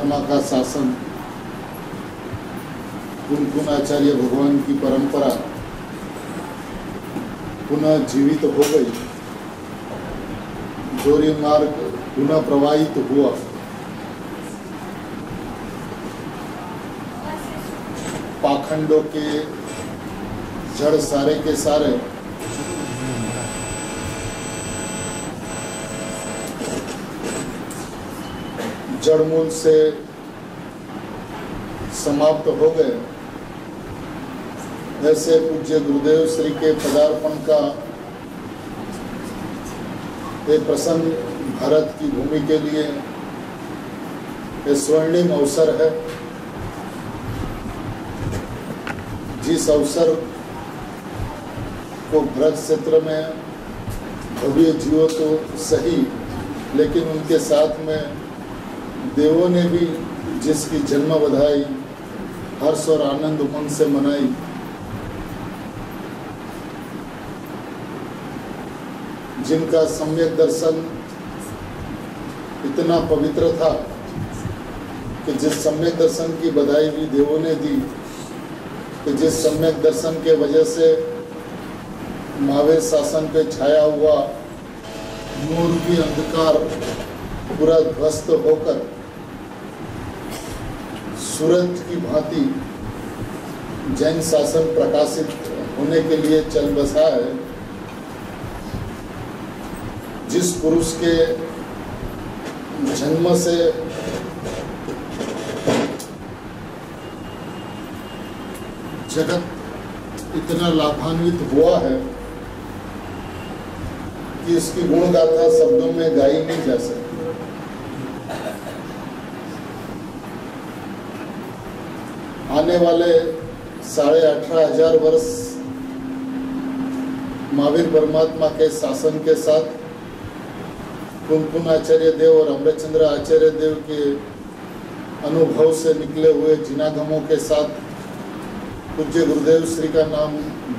परमात्मा का शासन। कुनकुन आचार्य भगवान की परंपरा पुनः जीवित हो गई। गौरी मार्ग पुनः प्रवाहित हुआ। पाखंडों के जड़ सारे के सारे जड़मूल से समाप्त हो गए। ऐसे पूज्य गुरुदेव श्री के पदार्पण का ये प्रसन्न भारत की भूमि के लिए ये स्वर्णिम अवसर है। जिस अवसर को भरत क्षेत्र में भव्य जीवो तो सही, लेकिन उनके साथ में देवों ने भी जिसकी जन्म बधाई, हर्ष और आनंद उमंग से मनाई। जिनका सम्यक दर्शन इतना पवित्र था कि जिस सम्यक दर्शन की बधाई भी देवों ने दी, कि जिस सम्यक दर्शन के वजह से महावीर शासन पे छाया हुआ नूर की अंधकार पूरा ध्वस्त होकर सूरज की भांति जैन शासन प्रकाशित होने के लिए चल बसा है। जिस पुरुष के जन्म से जगत इतना लाभान्वित हुआ है कि इसकी गुण गाथा शब्दों में गाई नहीं जा सकती। आने वाले साढ़े अठारह हज़ार वर्ष महावीर परमात्मा के शासन के साथ कुमकुम आचार्य देव और अमृतचंद्र आचार्य देव के अनुभव से निकले हुए जिनागमों के साथ पूज्य गुरुदेव श्री का नाम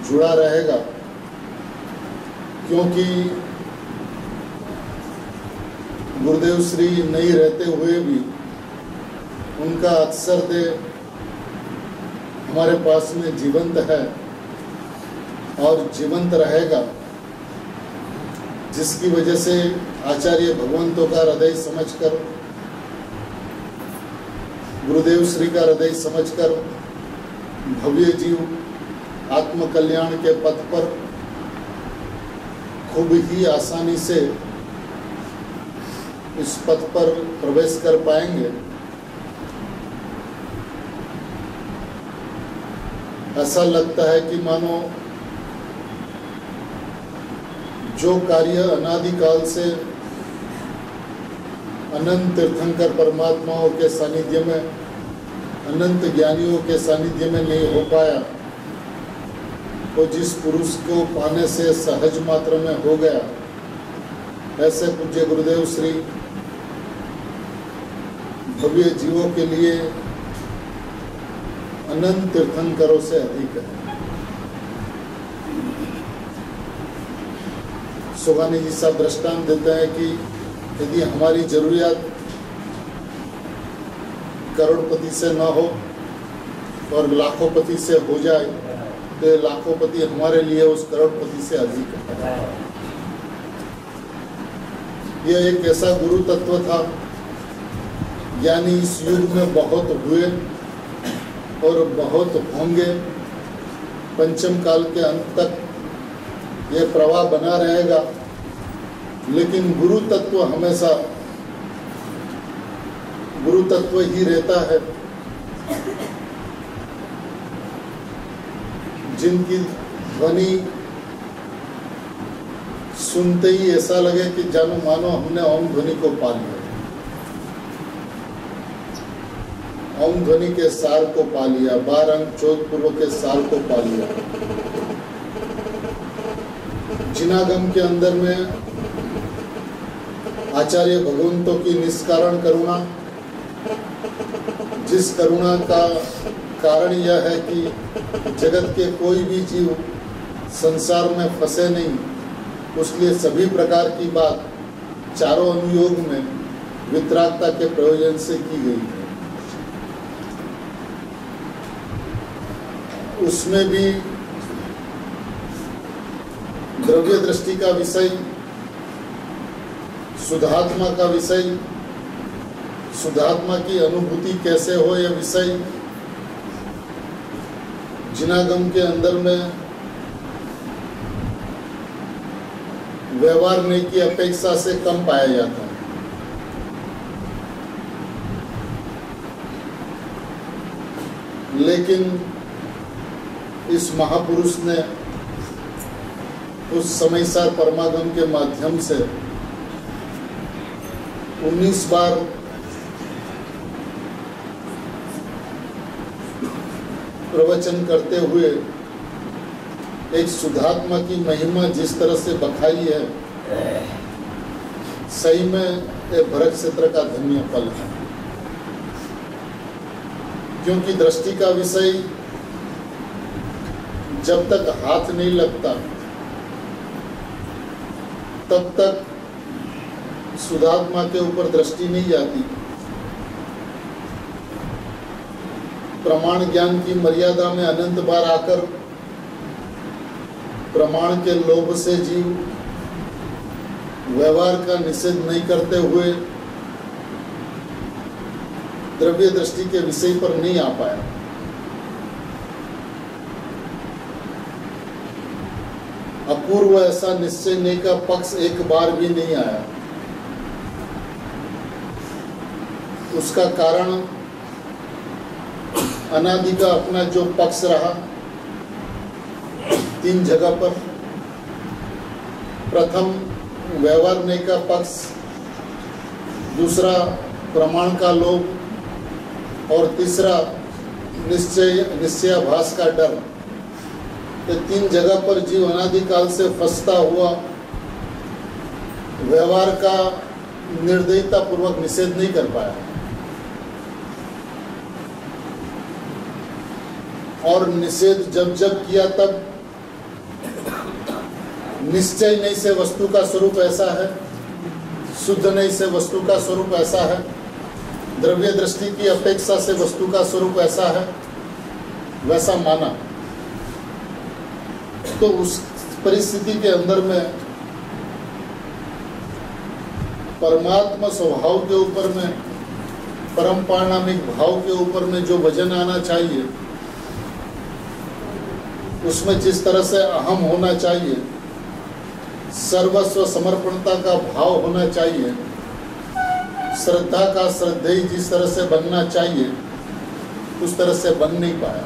जुड़ा रहेगा, क्योंकि गुरुदेव श्री नहीं रहते हुए भी उनका अक्सर दे हमारे पास में जीवंत है और जीवंत रहेगा, जिसकी वजह से आचार्य भगवंतों का हृदय समझकर, गुरुदेव श्री का हृदय समझकर, भव्य जीव आत्म कल्याण के पथ पर खूब ही आसानी से इस पथ पर प्रवेश कर पाएँगे। ऐसा लगता है कि मानो जो कार्य अनादिकाल से अनंत तीर्थंकर परमात्माओं के सानिध्य में, अनंत ज्ञानियों के सानिध्य में नहीं हो पाया वो जिस पुरुष को पाने से सहज मात्र में हो गया, ऐसे पूज्य गुरुदेव श्री भव्य जीवों के लिए अनंत तीर्थंकरों से अधिक है। सुगानी जी साहब दृष्टांत देते हैं कि यदि हमारी जरूरियात करोड़पति से न हो और लाखोंपति से हो जाए तो लाखोंपति हमारे लिए उस करोड़पति से अधिक है। यह एक ऐसा गुरु तत्व था, यानी इस युग में बहुत हुए और बहुत होंगे। पंचम काल के अंत तक यह प्रवाह बना रहेगा। लेकिन गुरु तत्व हमेशा, गुरु तत्व ही रहता है। जिनकी ध्वनि सुनते ही ऐसा लगे कि जानो मानो हमने ओम ध्वनि को पा लिया। ओम ध्वनि के सार को पा लिया बार अंक चौथ पूर्व के सार को पा लिया। जिनागम के अंदर में आचार्य भगवंतों की निष्कारण करुणा, जिस करुणा का कारण यह है कि जगत के कोई भी जीव संसार में फंसे नहीं, उसलिए सभी प्रकार की बात चारों अनुयोग में वितरागता के प्रयोजन से की गई है। उसमें भी द्रव्य दृष्टि का विषय, सुधात्मा का विषय, सुधात्मा की अनुभूति कैसे हो यह विषय जिनागम के अंदर में व्यवहार नहीं की अपेक्षा से कम पाया जाता है। लेकिन इस महापुरुष ने उस समय सार परमागम के माध्यम से 19 बार प्रवचन करते हुए एक सुधात्मा की महिमा जिस तरह से बखाई है, सही में ये भरत क्षेत्र का धन्य फल है। क्योंकि दृष्टि का विषय जब तक हाथ नहीं लगता, तब तक सुधात्मा के ऊपर दृष्टि नहीं जाती। प्रमाण ज्ञान की मर्यादा में अनंत बार आकर प्रमाण के लोभ से जीव व्यवहार का निषेध नहीं करते हुए द्रव्य दृष्टि के विषय पर नहीं आ पाया। अपूर्व ऐसा निश्चय ने का पक्ष एक बार भी नहीं आया। उसका कारण अनादि का अपना जो पक्ष रहा, तीन जगह पर। प्रथम व्यवहार ने का पक्ष, दूसरा प्रमाण का लोभ, और तीसरा निश्चय, निश्चयाभास का डर। ये तीन जगह पर जीव अनादिकाल से फंसता हुआ व्यवहार का निर्दयता पूर्वक निषेध नहीं कर पाया। और निषेध जब जब किया तब निश्चय नहीं से वस्तु का स्वरूप ऐसा है, शुद्ध नहीं से वस्तु का स्वरूप ऐसा है, द्रव्य दृष्टि की अपेक्षा से वस्तु का स्वरूप ऐसा है, वैसा माना। तो उस परिस्थिति के अंदर में परमात्मा स्वभाव के ऊपर में, परम पारणामिक भाव के ऊपर में जो वज़न आना चाहिए, उसमें जिस तरह से अहम होना चाहिए, सर्वस्व समर्पणता का भाव होना चाहिए, श्रद्धा का श्रद्धेय जिस तरह से बनना चाहिए, उस तरह से बन नहीं पाया।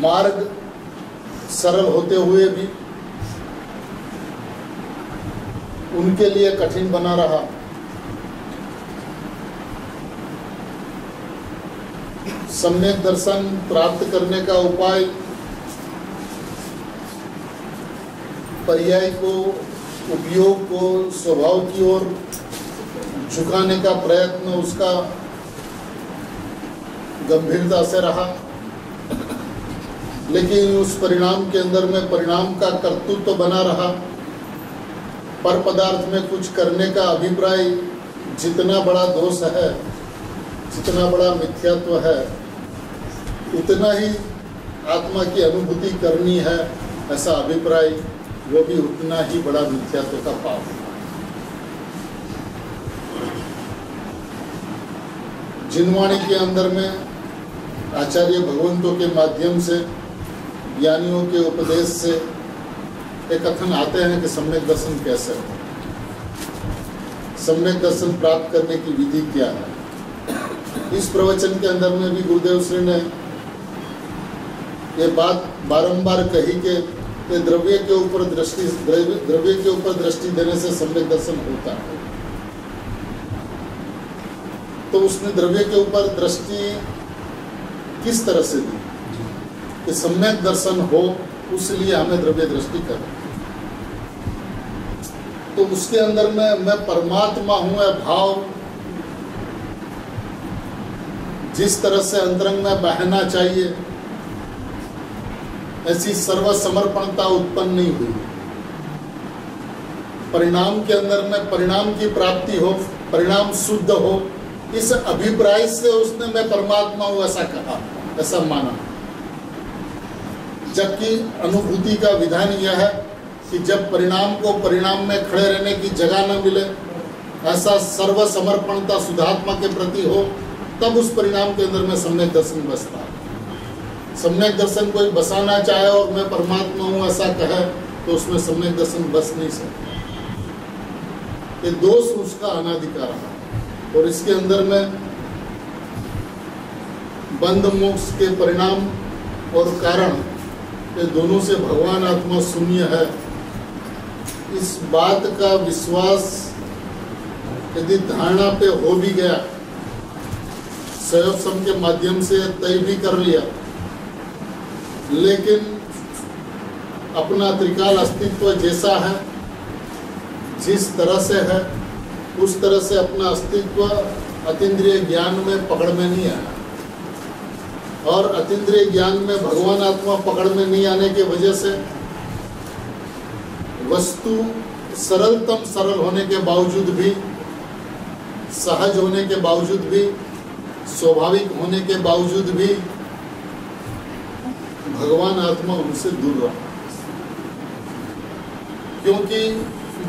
मार्ग सरल होते हुए भी उनके लिए कठिन बना रहा। सम्यक दर्शन प्राप्त करने का उपाय पर्याय को, उपयोग को, स्वभाव की ओर झुकाने का प्रयत्न उसका गंभीरता से रहा। लेकिन उस परिणाम के अंदर में परिणाम का कर्तृत्व तो बना रहा। पर पदार्थ में कुछ करने का अभिप्राय जितना बड़ा दोष है, जितना बड़ा मिथ्यात्व है, उतना ही आत्मा की अनुभूति करनी है ऐसा अभिप्राय, वो भी उतना ही बड़ा मिथ्यात्व का पाप। जिनवाणी के अंदर में आचार्य भगवंतों के माध्यम से ज्ञानियों के उपदेश से एक कथन आते हैं कि सम्यक दर्शन कैसे हो? सम्यक दर्शन प्राप्त करने की विधि क्या है? इस प्रवचन के अंदर में भी गुरुदेव श्री ने ये बात बारंबार कही के ये द्रव्य के ऊपर दृष्टि, द्रव्य द्रव्य के ऊपर दृष्टि देने से सम्यक दर्शन होता है। तो उसने द्रव्य के ऊपर दृष्टि किस तरह से दी? कि सम्यक दर्शन हो उसलिए हमें द्रव्य दृष्टि कर तो उसके अंदर में, मैं परमात्मा हूँ है भाव। जिस तरह से अंतरंग में बहना चाहिए, ऐसी सर्व समर्पणता उत्पन्न नहीं हुई। परिणाम के अंदर में परिणाम की प्राप्ति हो, परिणाम शुद्ध हो, इस अभिप्राय से उसने मैं परमात्मा हूँ, ऐसा कहा, ऐसा माना। जबकि अनुभूति का विधान यह है कि जब परिणाम को परिणाम में खड़े रहने की जगह न मिले, ऐसा सर्व समर्पणता सुधात्मा के प्रति हो, तब उस परिणाम के अंदर में सम्यक दर्शन बसता। सम्यक दर्शन कोई बसाना चाहे और मैं परमात्मा हूँ ऐसा कहे तो उसमें सम्यक दर्शन बस नहीं सकता। दोष उसका अनाधिकार है। और इसके अंदर में बंद मोक्ष के परिणाम और कारण ये दोनों से भगवान आत्मा शून्य है। इस बात का विश्वास यदि धारणा पे हो भी गया, सहयोग के माध्यम से तय भी कर लिया, लेकिन अपना त्रिकाल अस्तित्व जैसा है, जिस तरह से है, उस तरह से अपना अस्तित्व अतीन्द्रिय ज्ञान में पकड़ में नहीं आया। और अतीन्द्रिय ज्ञान में भगवान आत्मा पकड़ में नहीं आने की वजह से वस्तु सरलतम सरल होने के बावजूद भी, सहज होने के बावजूद भी, स्वाभाविक होने के बावजूद भी भगवान आत्मा उनसे दूर रहा क्योंकि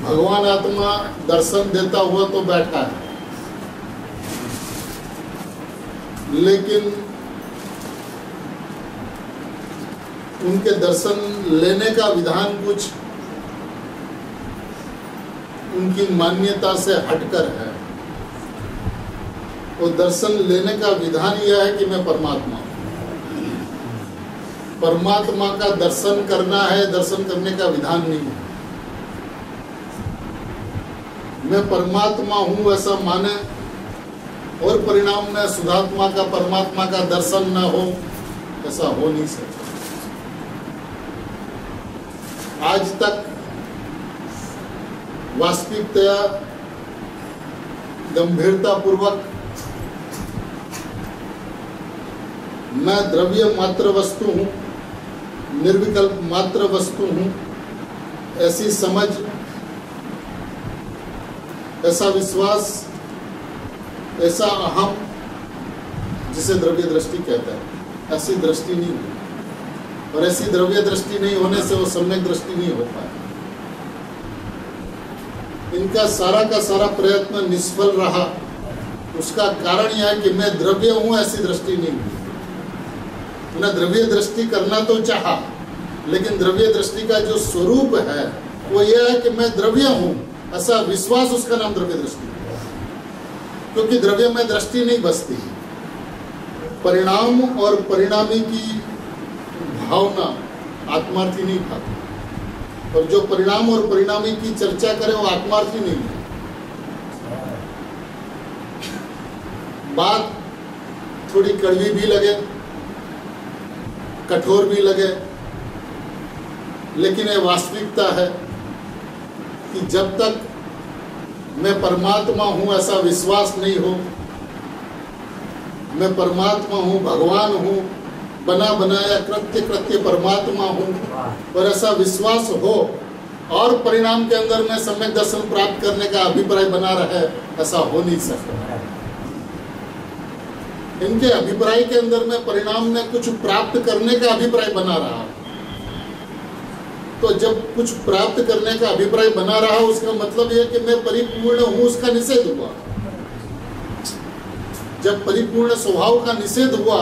भगवान आत्मा दर्शन देता हुआ तो बैठा है। लेकिन उनके दर्शन लेने का विधान कुछ उनकी मान्यता से हटकर है। वो दर्शन लेने का विधान यह है कि मैं परमात्मा परमात्मा का दर्शन करना है, दर्शन करने का विधान नहीं है। मैं परमात्मा हूँ ऐसा माने और परिणाम में सुधात्मा का, परमात्मा का दर्शन न हो, ऐसा हो नहीं सकता। आज तक वास्तविकतया गंभीरता पूर्वक मैं द्रव्य मात्र वस्तु हूँ, निर्विकल्प मात्र वस्तु हूँ, ऐसी समझ, ऐसा विश्वास, ऐसा अहम, जिसे द्रव्य दृष्टि कहता है, ऐसी दृष्टि नहीं हुई और ऐसी द्रव्य दृष्टि नहीं होने से वो सम्यक दृष्टि नहीं हो पाए इनका सारा का सारा प्रयत्न निष्फल रहा। उसका कारण यह है कि मैं द्रव्य हूँ, ऐसी दृष्टि नहीं हुई मैंने द्रव्य दृष्टि करना तो चाहा, लेकिन द्रव्य दृष्टि का जो स्वरूप है, वो यह है कि मैं द्रव्य हूँ, ऐसा विश्वास उसका नाम द्रव्य दृष्टि क्योंकि द्रव्य में दृष्टि नहीं बसती। परिणाम और परिणामी की भावना, आत्मार्थी नहीं खाती और जो परिणाम और परिणामी की चर्चा करे, वो आत्मार्थी नहीं है। बात थोड़ी कड़वी भी लगे, कठोर भी लगे, लेकिन ये वास्तविकता है कि जब तक मैं परमात्मा हूँ, ऐसा विश्वास नहीं हो, मैं परमात्मा हूँ, भगवान हूँ बना बनाया कृत्य कृत्य परमात्मा हूँ। पर ऐसा विश्वास हो और परिणाम के अंदर मैं सम्यक दर्शन प्राप्त करने का अभिप्राय बना रहे, ऐसा हो नहीं सकता। इनके अभिप्राय के अंदर में परिणाम में कुछ प्राप्त करने का अभिप्राय बना रहा तो जब कुछ प्राप्त करने का अभिप्राय बना रहा उसका मतलब यह कि मैं परिपूर्ण हूँ, उसका निषेध हुआ। जब परिपूर्ण स्वभाव का निषेध हुआ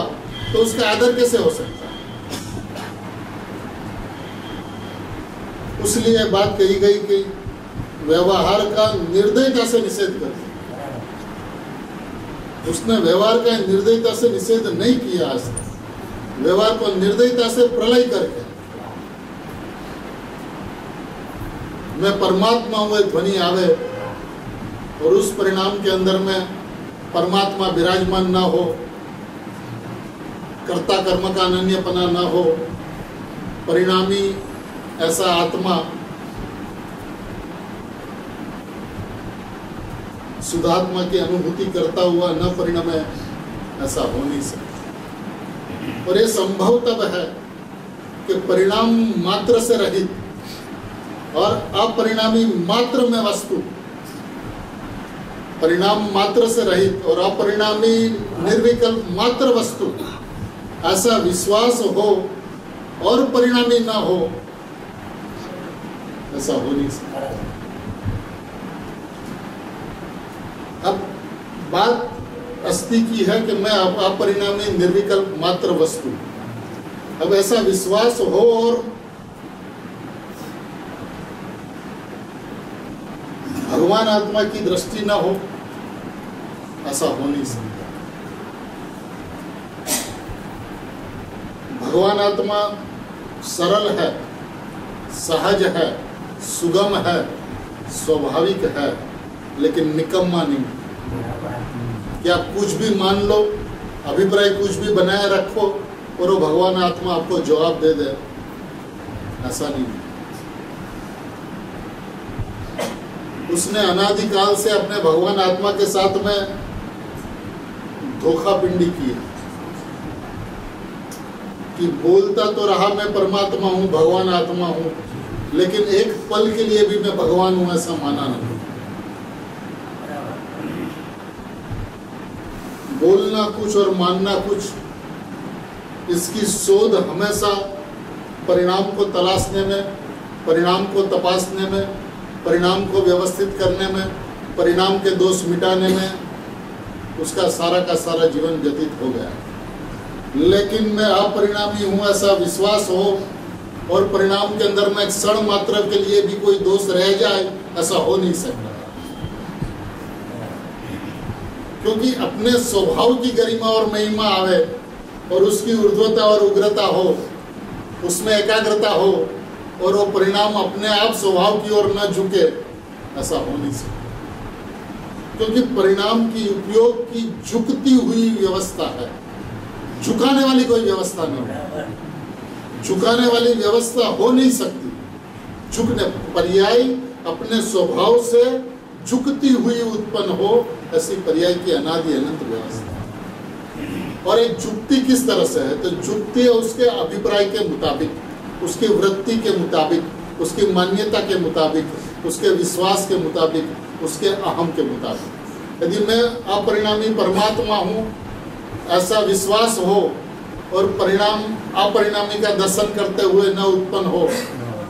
तो उसका आदर कैसे हो सकता उसलिए बात कही गई कि व्यवहार का निर्दयता से निषेध कर उसने व्यवहार का निर्दयता से निषेध नहीं किया आज व्यवहार को निर्दयता से प्रलय करके। मैं परमात्मा हुए ध्वनि आवे और उस परिणाम के अंदर में परमात्मा विराजमान ना हो। कर्ता कर्म का अनन्यपना न हो, परिणामी ऐसा आत्मा सुधात्मा की अनुभूति करता हुआ न परिणमे ऐसा हो नहीं सकता। और ये संभव तब है कि परिणाम मात्र से रहित और अपरिणामी मात्र में वस्तु, परिणाम मात्र से रहित और अपरिणामी निर्विकल्प मात्र वस्तु ऐसा विश्वास हो और परिणामी ना हो, ऐसा हो नहीं सकता। अब बात अस्थि की है कि मैं अपरिणामी निर्विकल्प मात्र वस्तु। अब ऐसा विश्वास हो और भगवान आत्मा की दृष्टि ना हो, ऐसा हो नहीं सकता। भगवान आत्मा सरल है, सहज है, सुगम है, स्वाभाविक है, लेकिन निकम्मा नहीं। कि आप कुछ भी मान लो, अभिप्राय कुछ भी बनाए रखो और वो भगवान आत्मा आपको जवाब दे दे। ऐसा नहीं उसने अनादिकाल से अपने भगवान आत्मा के साथ में धोखा पिंडी की है। कि बोलता तो रहा मैं परमात्मा हूँ, भगवान आत्मा हूँ, लेकिन एक पल के लिए भी मैं भगवान हूँ ऐसा माना नहीं बोलना कुछ और मानना कुछ, इसकी शोध हमेशा परिणाम को तलाशने में, परिणाम को तपासने में, परिणाम को व्यवस्थित करने में, परिणाम के दोष मिटाने में, उसका सारा का सारा जीवन व्यतीत हो गया। लेकिन मैं अपरिणामी हूँ, ऐसा विश्वास हो और परिणाम के अंदर में क्षण मात्र के लिए भी कोई दोष रह जाए, ऐसा हो नहीं सकता। क्योंकि अपने स्वभाव की गरिमा और महिमा आवे और उसकी ऊर्ध्वता और उग्रता हो, उसमें एकाग्रता हो और वो परिणाम अपने आप स्वभाव की ओर न झुके, ऐसा हो नहीं सकता। क्योंकि परिणाम की उपयोग की झुकती हुई व्यवस्था है। झुकाने वाली कोई व्यवस्था नहीं है। झुकाने वाली व्यवस्था हो नहीं सकती। झुकने पर्याय अपने स्वभाव से झुकती हुई उत्पन्न हो, ऐसी पर्याय की अनादि अनंत व्यवस्था। और एक जुक्ति किस तरह से है? तो जुक्ति उसके अभिप्राय के मुताबिक, उसकी वृत्ति के मुताबिक, उसकी मान्यता के मुताबिक, उसके विश्वास के मुताबिक, उसके अहम के मुताबिक। यदि मैं अपरिणामी परमात्मा हूँ ऐसा विश्वास हो और परिणाम, अपरिणामी का दर्शन करते हुए न उत्पन्न हो,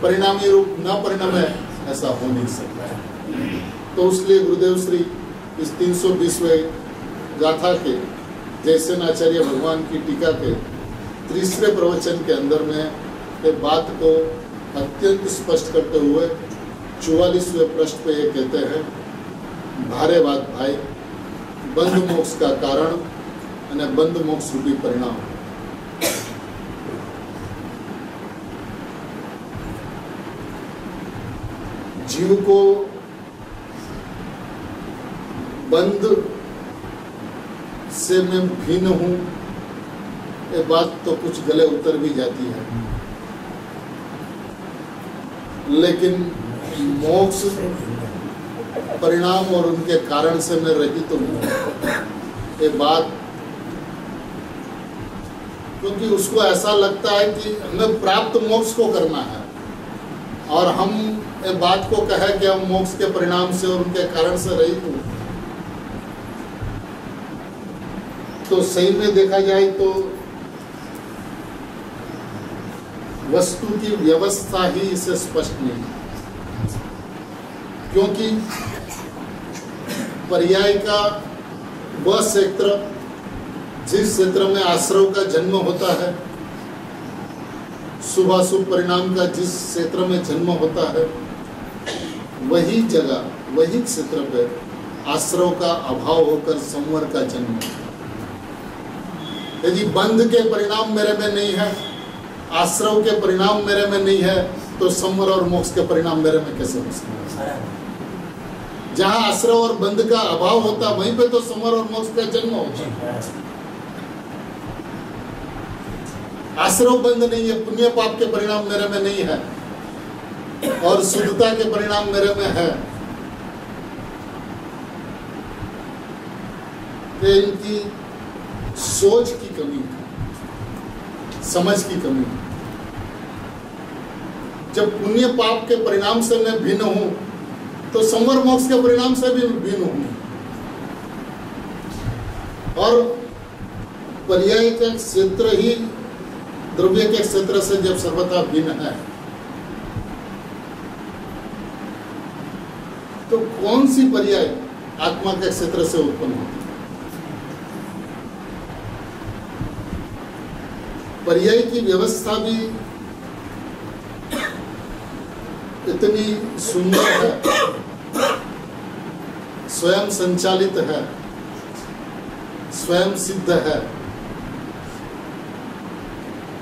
परिणामी रूप न परिणमे ऐसा हो नहीं सकता तो उसलिए गुरुदेव श्री इस तीन सौ बीसवें गाथा के जैसे आचार्य भगवान की टीका के तीसरे प्रवचन के अंदर में ये बात को अत्यंत स्पष्ट करते हुए चौवालीसवें प्रश्न पे ये कहते हैं भारे बात भाई, बंध मोक्ष का कारण અને બંધ મોક્ષ રૂપી પરિણામ जीव को बंद से मैं भिन्न हूं ये बात तो कुछ गले उतर भी जाती है लेकिन मोक्ष परिणाम और उनके कारण से मैं रहित तो हूं ये बात क्योंकि उसको ऐसा लगता है कि हमें प्राप्त मोक्ष को करना है। और हम ये बात को कहे कि हम मोक्ष के परिणाम से और उनके कारण से रहित हूँ। तो सही में देखा जाए तो वस्तु की व्यवस्था ही इसे स्पष्ट नहीं क्योंकि पर्याय का वह क्षेत्र जिस क्षेत्र में आश्रव का जन्म होता है, शुभाशुभ परिणाम का जिस क्षेत्र में जन्म होता है, वही जगह, वही क्षेत्र पे आश्रव का अभाव होकर संवर का जन्म। यदि बंध के परिणाम मेरे में नहीं है, आश्रव के परिणाम मेरे में नहीं है तो संवर और मोक्ष के परिणाम मेरे में कैसे हो सकते हैं? जहाँ आश्रव और बंध का अभाव होता, वहीं पे तो संवर और मोक्ष का जन्म होता आश्रव बंद नहीं है, पुण्य पाप के परिणाम मेरे में नहीं है। और शुद्धता के परिणाम मेरे में है। तो इनकी सोच की कमी, समझ की कमी। जब पुण्य पाप के परिणाम से मैं भिन्न हूँ तो संवर मोक्ष के परिणाम से भी भिन्न हूँ। और पर्याय का क्षेत्र ही द्रव्य के क्षेत्र से जब सर्वथा भिन्न है तो कौन सी पर्याय आत्मा के क्षेत्र से उत्पन्न होती पर्याय की व्यवस्था भी इतनी सुंदर है, स्वयं संचालित है, स्वयं सिद्ध है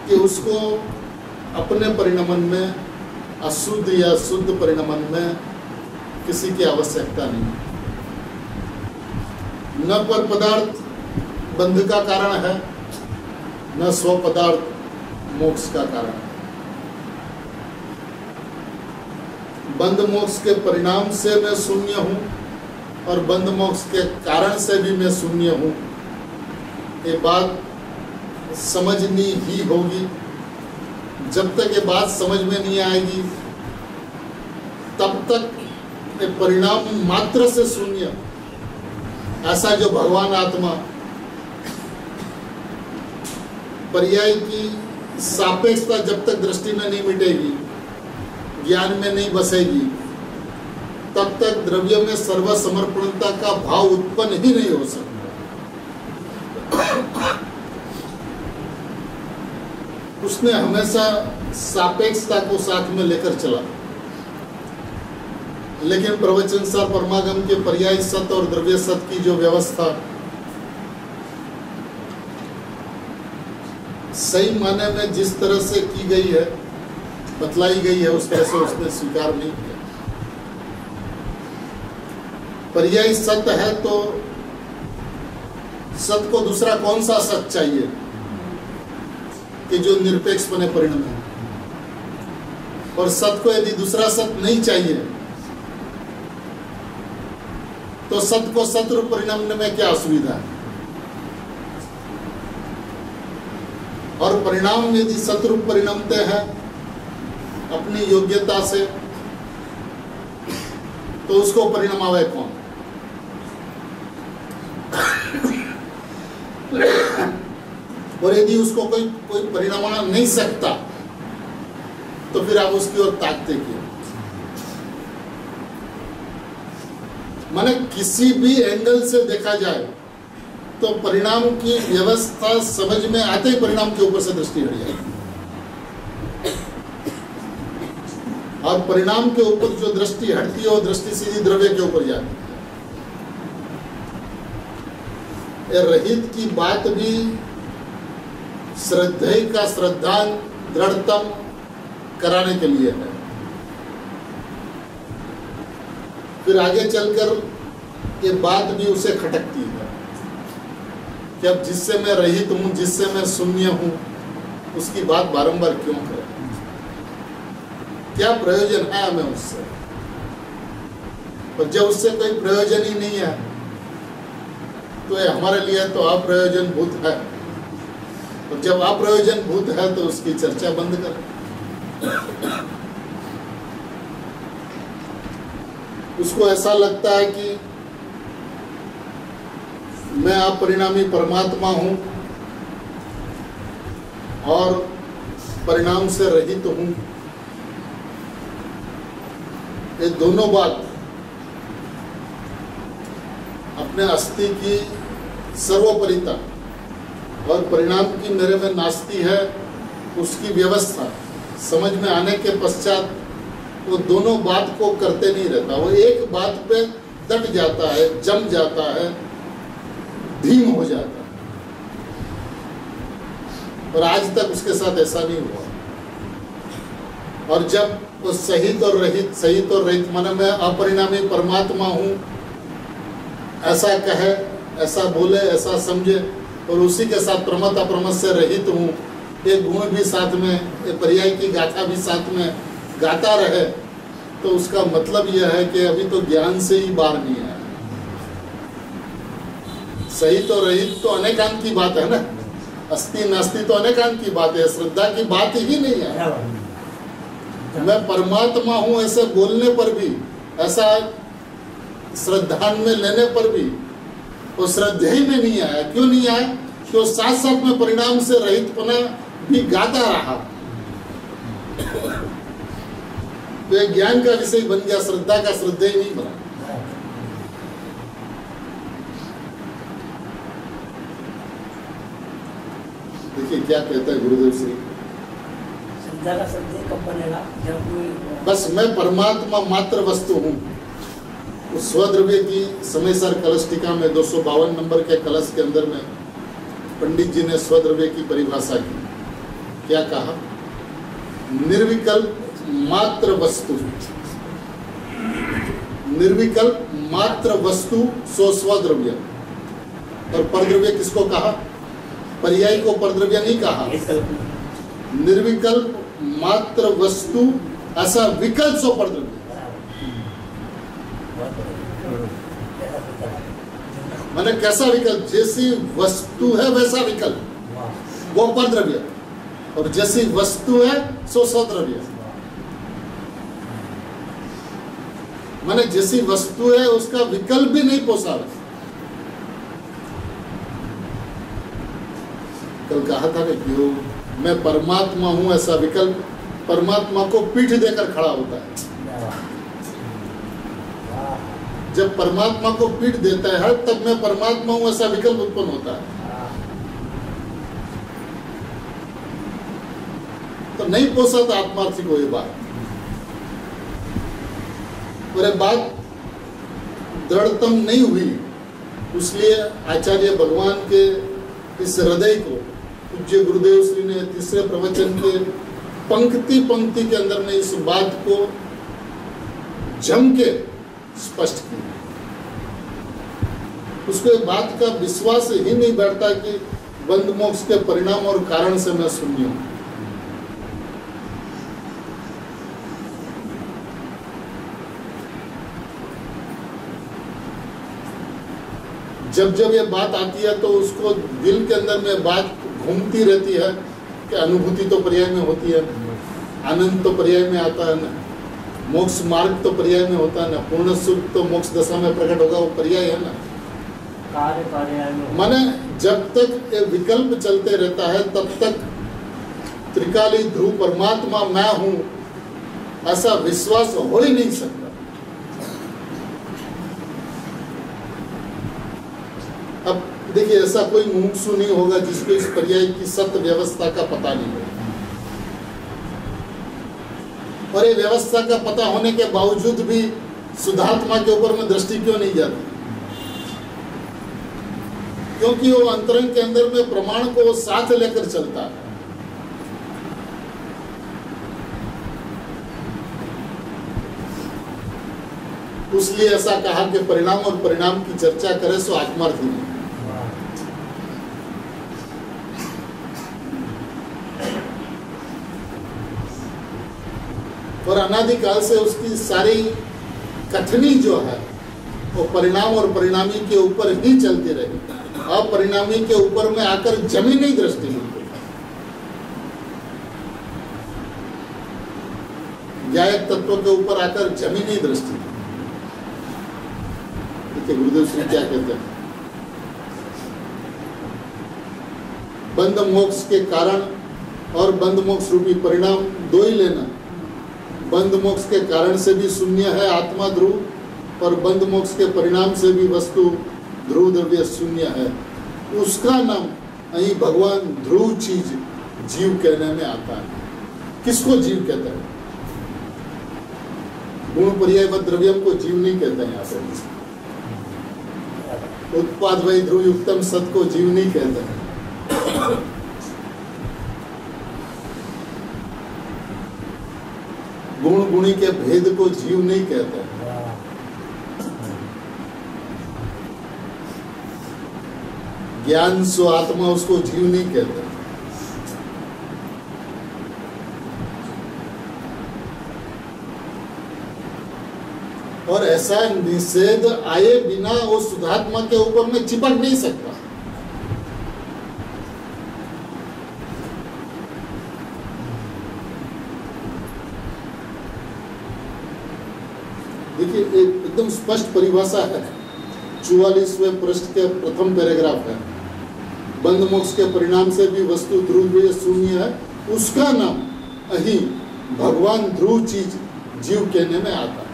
कि उसको अपने परिणमन में, अशुद्ध या शुद्ध परिणमन में किसी की आवश्यकता नहीं। न पर पदार्थ बंध का कारण है, न स्व पदार्थ मोक्ष का कारण है। बंद मोक्ष के परिणाम से मैं शून्य हूँ और बंद मोक्ष के कारण से भी मैं शून्य हूँ। ये बात समझनी ही होगी। जब तक ये बात समझ में नहीं आएगी, तब तक ये परिणाम मात्र से शून्य ऐसा जो भगवान आत्मा, पर्याय की सापेक्षता जब तक दृष्टि में नहीं मिटेगी, ज्ञान में नहीं बसेगी, तब तक द्रव्य में सर्वसमर्पणता का भाव उत्पन्न ही नहीं हो सकता। उसने हमेशा सापेक्षता को साथ में लेकर चला। लेकिन प्रवचन सार परमागम के पर्याय सत और द्रव्य सत की जो व्यवस्था, सही माने में जिस तरह से की गई है, बतलाई गई है, उस तरह से उसने स्वीकार नहीं किया। पर्याय सत्य है तो सत को दूसरा कौन सा सत चाहिए? कि जो निरपेक्ष बने परिणाम है। और सत्य को यदि दूसरा सत नहीं चाहिए तो सत को सत्य रूप परिणामने में क्या असुविधा है? और परिणाम यदि सतरूप परिणमते हैं, अपनी योग्यता से तो उसको परिणाम आवे कौन? और यदि उसको कोई कोई परिणाम नहीं सकता तो फिर आप उसकी ओर ताकते क्यों? माने किसी भी एंगल से देखा जाए तो परिणाम की व्यवस्था समझ में आते ही परिणाम के ऊपर से दृष्टि हट जाएगी और परिणाम के ऊपर जो दृष्टि हटती है, वो दृष्टि सीधी द्रव्य के ऊपर जाती है। रहित की बात भी श्रद्धेय का श्रद्धान दृढ़तम कराने के लिए है। फिर आगे चलकर ये बात भी उसे खटकती है कि अब जिससे मैं रहित हूँ, जिससे मैं शून्य हूँ, उसकी बात बारंबार क्यों करें? क्या प्रयोजन है हमें उससे? और जब उससे कोई प्रयोजन ही नहीं है तो ये हमारे लिए तो अप्रयोजन भूत है। और जब अप्रयोजन भूत है तो उसकी चर्चा बंद करें। उसको ऐसा लगता है कि मैं अपरिणामी परमात्मा हूँ और परिणाम से रहित तो हूँ। ये दोनों बात अपने अस्थि की सर्वोपरिता और परिणाम की मेरे में नास्ती है, उसकी व्यवस्था समझ में आने के पश्चात वो दोनों बात को करते नहीं रहता। वो एक बात पे डट जाता है, जम जाता है धीम हो जाता है। और आज तक उसके साथ ऐसा नहीं हुआ। और जब वो सहित और रहित, सहित और रहित मन में अपरिणामी परमात्मा हूँ, ऐसा कहे, ऐसा बोले, ऐसा समझे और उसी के साथ प्रमत अप्रमत से रहित हूँ। ये गुण भी साथ में ये पर्याय की गाथा भी साथ में गाता रहे तो उसका मतलब यह है कि अभी तो ज्ञान से ही बाहर नहीं आया। सही तो रहित तो अनेकांत की बात है ना? अस्थि नास्ति तो अनेकांत की बात है श्रद्धा की बात ही नहीं है। मैं परमात्मा हूँ ऐसे बोलने पर भी ऐसा श्रद्धान में लेने पर भी वो श्रद्धा ही में नहीं आया। क्यों नहीं आया? तो साथ साथ में परिणाम से रहित पना भी गाता रहा। तो एक ज्ञान का विषय बन गया श्रद्धा का श्रद्धा ही नहीं बना। देखिए क्या कहता है गुरुदेव श्री श्रद्धा का शब्द कब बनेगा? जब कोई बस मैं परमात्मा मात्र वस्तु हूँ। स्वद्रव्य की समयसर कलश टीका में दो नंबर के कलश के अंदर में पंडित जी ने स्वद्रव्य की परिभाषा की। क्या कहा? निर्विकल्प मात्र वस्तु। निर्विकल्प मात्र वस्तु सो स्वद्रव्य। और परद्रव्य किसको कहा? पर्याय को परद्रव्य नहीं कहा। विकल्प निर्विकल्प मात्र वस्तु ऐसा विकल्प सो परद्रव्य। मैंने कैसा विकल्प? जैसी वस्तु है वैसा विकल्प। वो परद्रव्य और जैसी वस्तु है, सो स्वद्रव्य मैंने जैसी वस्तु है, उसका विकल्प भी नहीं पोसा कल कहा था कि वो, मैं परमात्मा हूँ ऐसा विकल्प, परमात्मा को पीठ देकर खड़ा होता है। जब परमात्मा को पीठ देता है हर तब मैं परमात्मा हूँ, ऐसा विकल्प उत्पन्न होता है। और नहीं पोसा तो आत्मार्थी को ये बात। और बात दृढ़तम नहीं हुई, इसलिए आचार्य भगवान के इस हृदय को पूज्य गुरुदेव श्री ने तीसरे प्रवचन के पंक्ति पंक्ति के अंदर ने इस बात को जम के स्पष्ट किया उसको ये बात का विश्वास ही नहीं बैठता कि बंद मोक्ष के परिणाम और कारण से मैं शून्य हूँ। जब जब ये बात आती है तो उसको दिल के अंदर में बात घूमती रहती है कि अनुभूति तो पर्याय में होती है, आनंद तो पर्याय में आता है ना। मोक्ष मार्ग तो पर्याय में होता है ना पूर्ण सुख तो मोक्ष दशा में प्रकट होगा वो पर्याय है ना। कार्य में माने जब तक ये विकल्प चलते रहता है तब तक त्रिकाली ध्रुव परमात्मा मैं हूँ ऐसा विश्वास हो ही नहीं सकता। अब देखिए ऐसा कोई मुमुक्षु नहीं होगा जिसको इस पर्याय की सत्य व्यवस्था का पता नहीं हो। और ये व्यवस्था का पता होने के बावजूद भी शुद्धात्मा के ऊपर में दृष्टि क्यों नहीं जाती? क्योंकि वो अंतरंग के अंदर में प्रमाण को साथ लेकर चलता है। इसलिए ऐसा कहा कि परिणाम और परिणाम की चर्चा करे, सो आत्मार्थी नहीं। और अनादिकाल से उसकी सारी कथनी जो है, वो परिणाम और परिणामी के ऊपर ही चलती रही। अपरिणामी के ऊपर में आकर जमी नहीं दृष्टि तत्व के ऊपर आकर जमी नहीं दृष्टि गुरुदेव श्री क्या कहते हैं? बंद मोक्ष के कारण और बंद मोक्ष रूपी परिणाम दो ही लेना। बंद मोक्ष के कारण से भी शून्य है आत्मा ध्रुव और बंद मोक्ष के परिणाम से भी वस्तु ध्रुव द्रव्य शून्य है। उसका नाम અહીં भगवान ध्रुव चीज़ जीव कहने में आता है। किसको जीव कहते हैं? गुण पर्याय व द्रव्यम को जीव नहीं कहते हैं यहाँ पे। उत्पाद वही ध्रुव युक्तम सत को जीव नहीं कहते हैं। गुण गुणी के भेद को जीव नहीं कहते। ज्ञान सो आत्मा उसको जीव नहीं कहते। और ऐसा निषेध आए बिना वो शुद्धात्मा के ऊपर में चिपक नहीं सकता देखिए एक एकदम स्पष्ट परिभाषा है। चौवालीसवें पृष्ठ के प्रथम पैराग्राफ है। बंद मोक्ष के परिणाम से भी वस्तु ध्रुव शून्य है। उसका नाम अही भगवान ध्रुव चीज़ जीव कहने में आता है।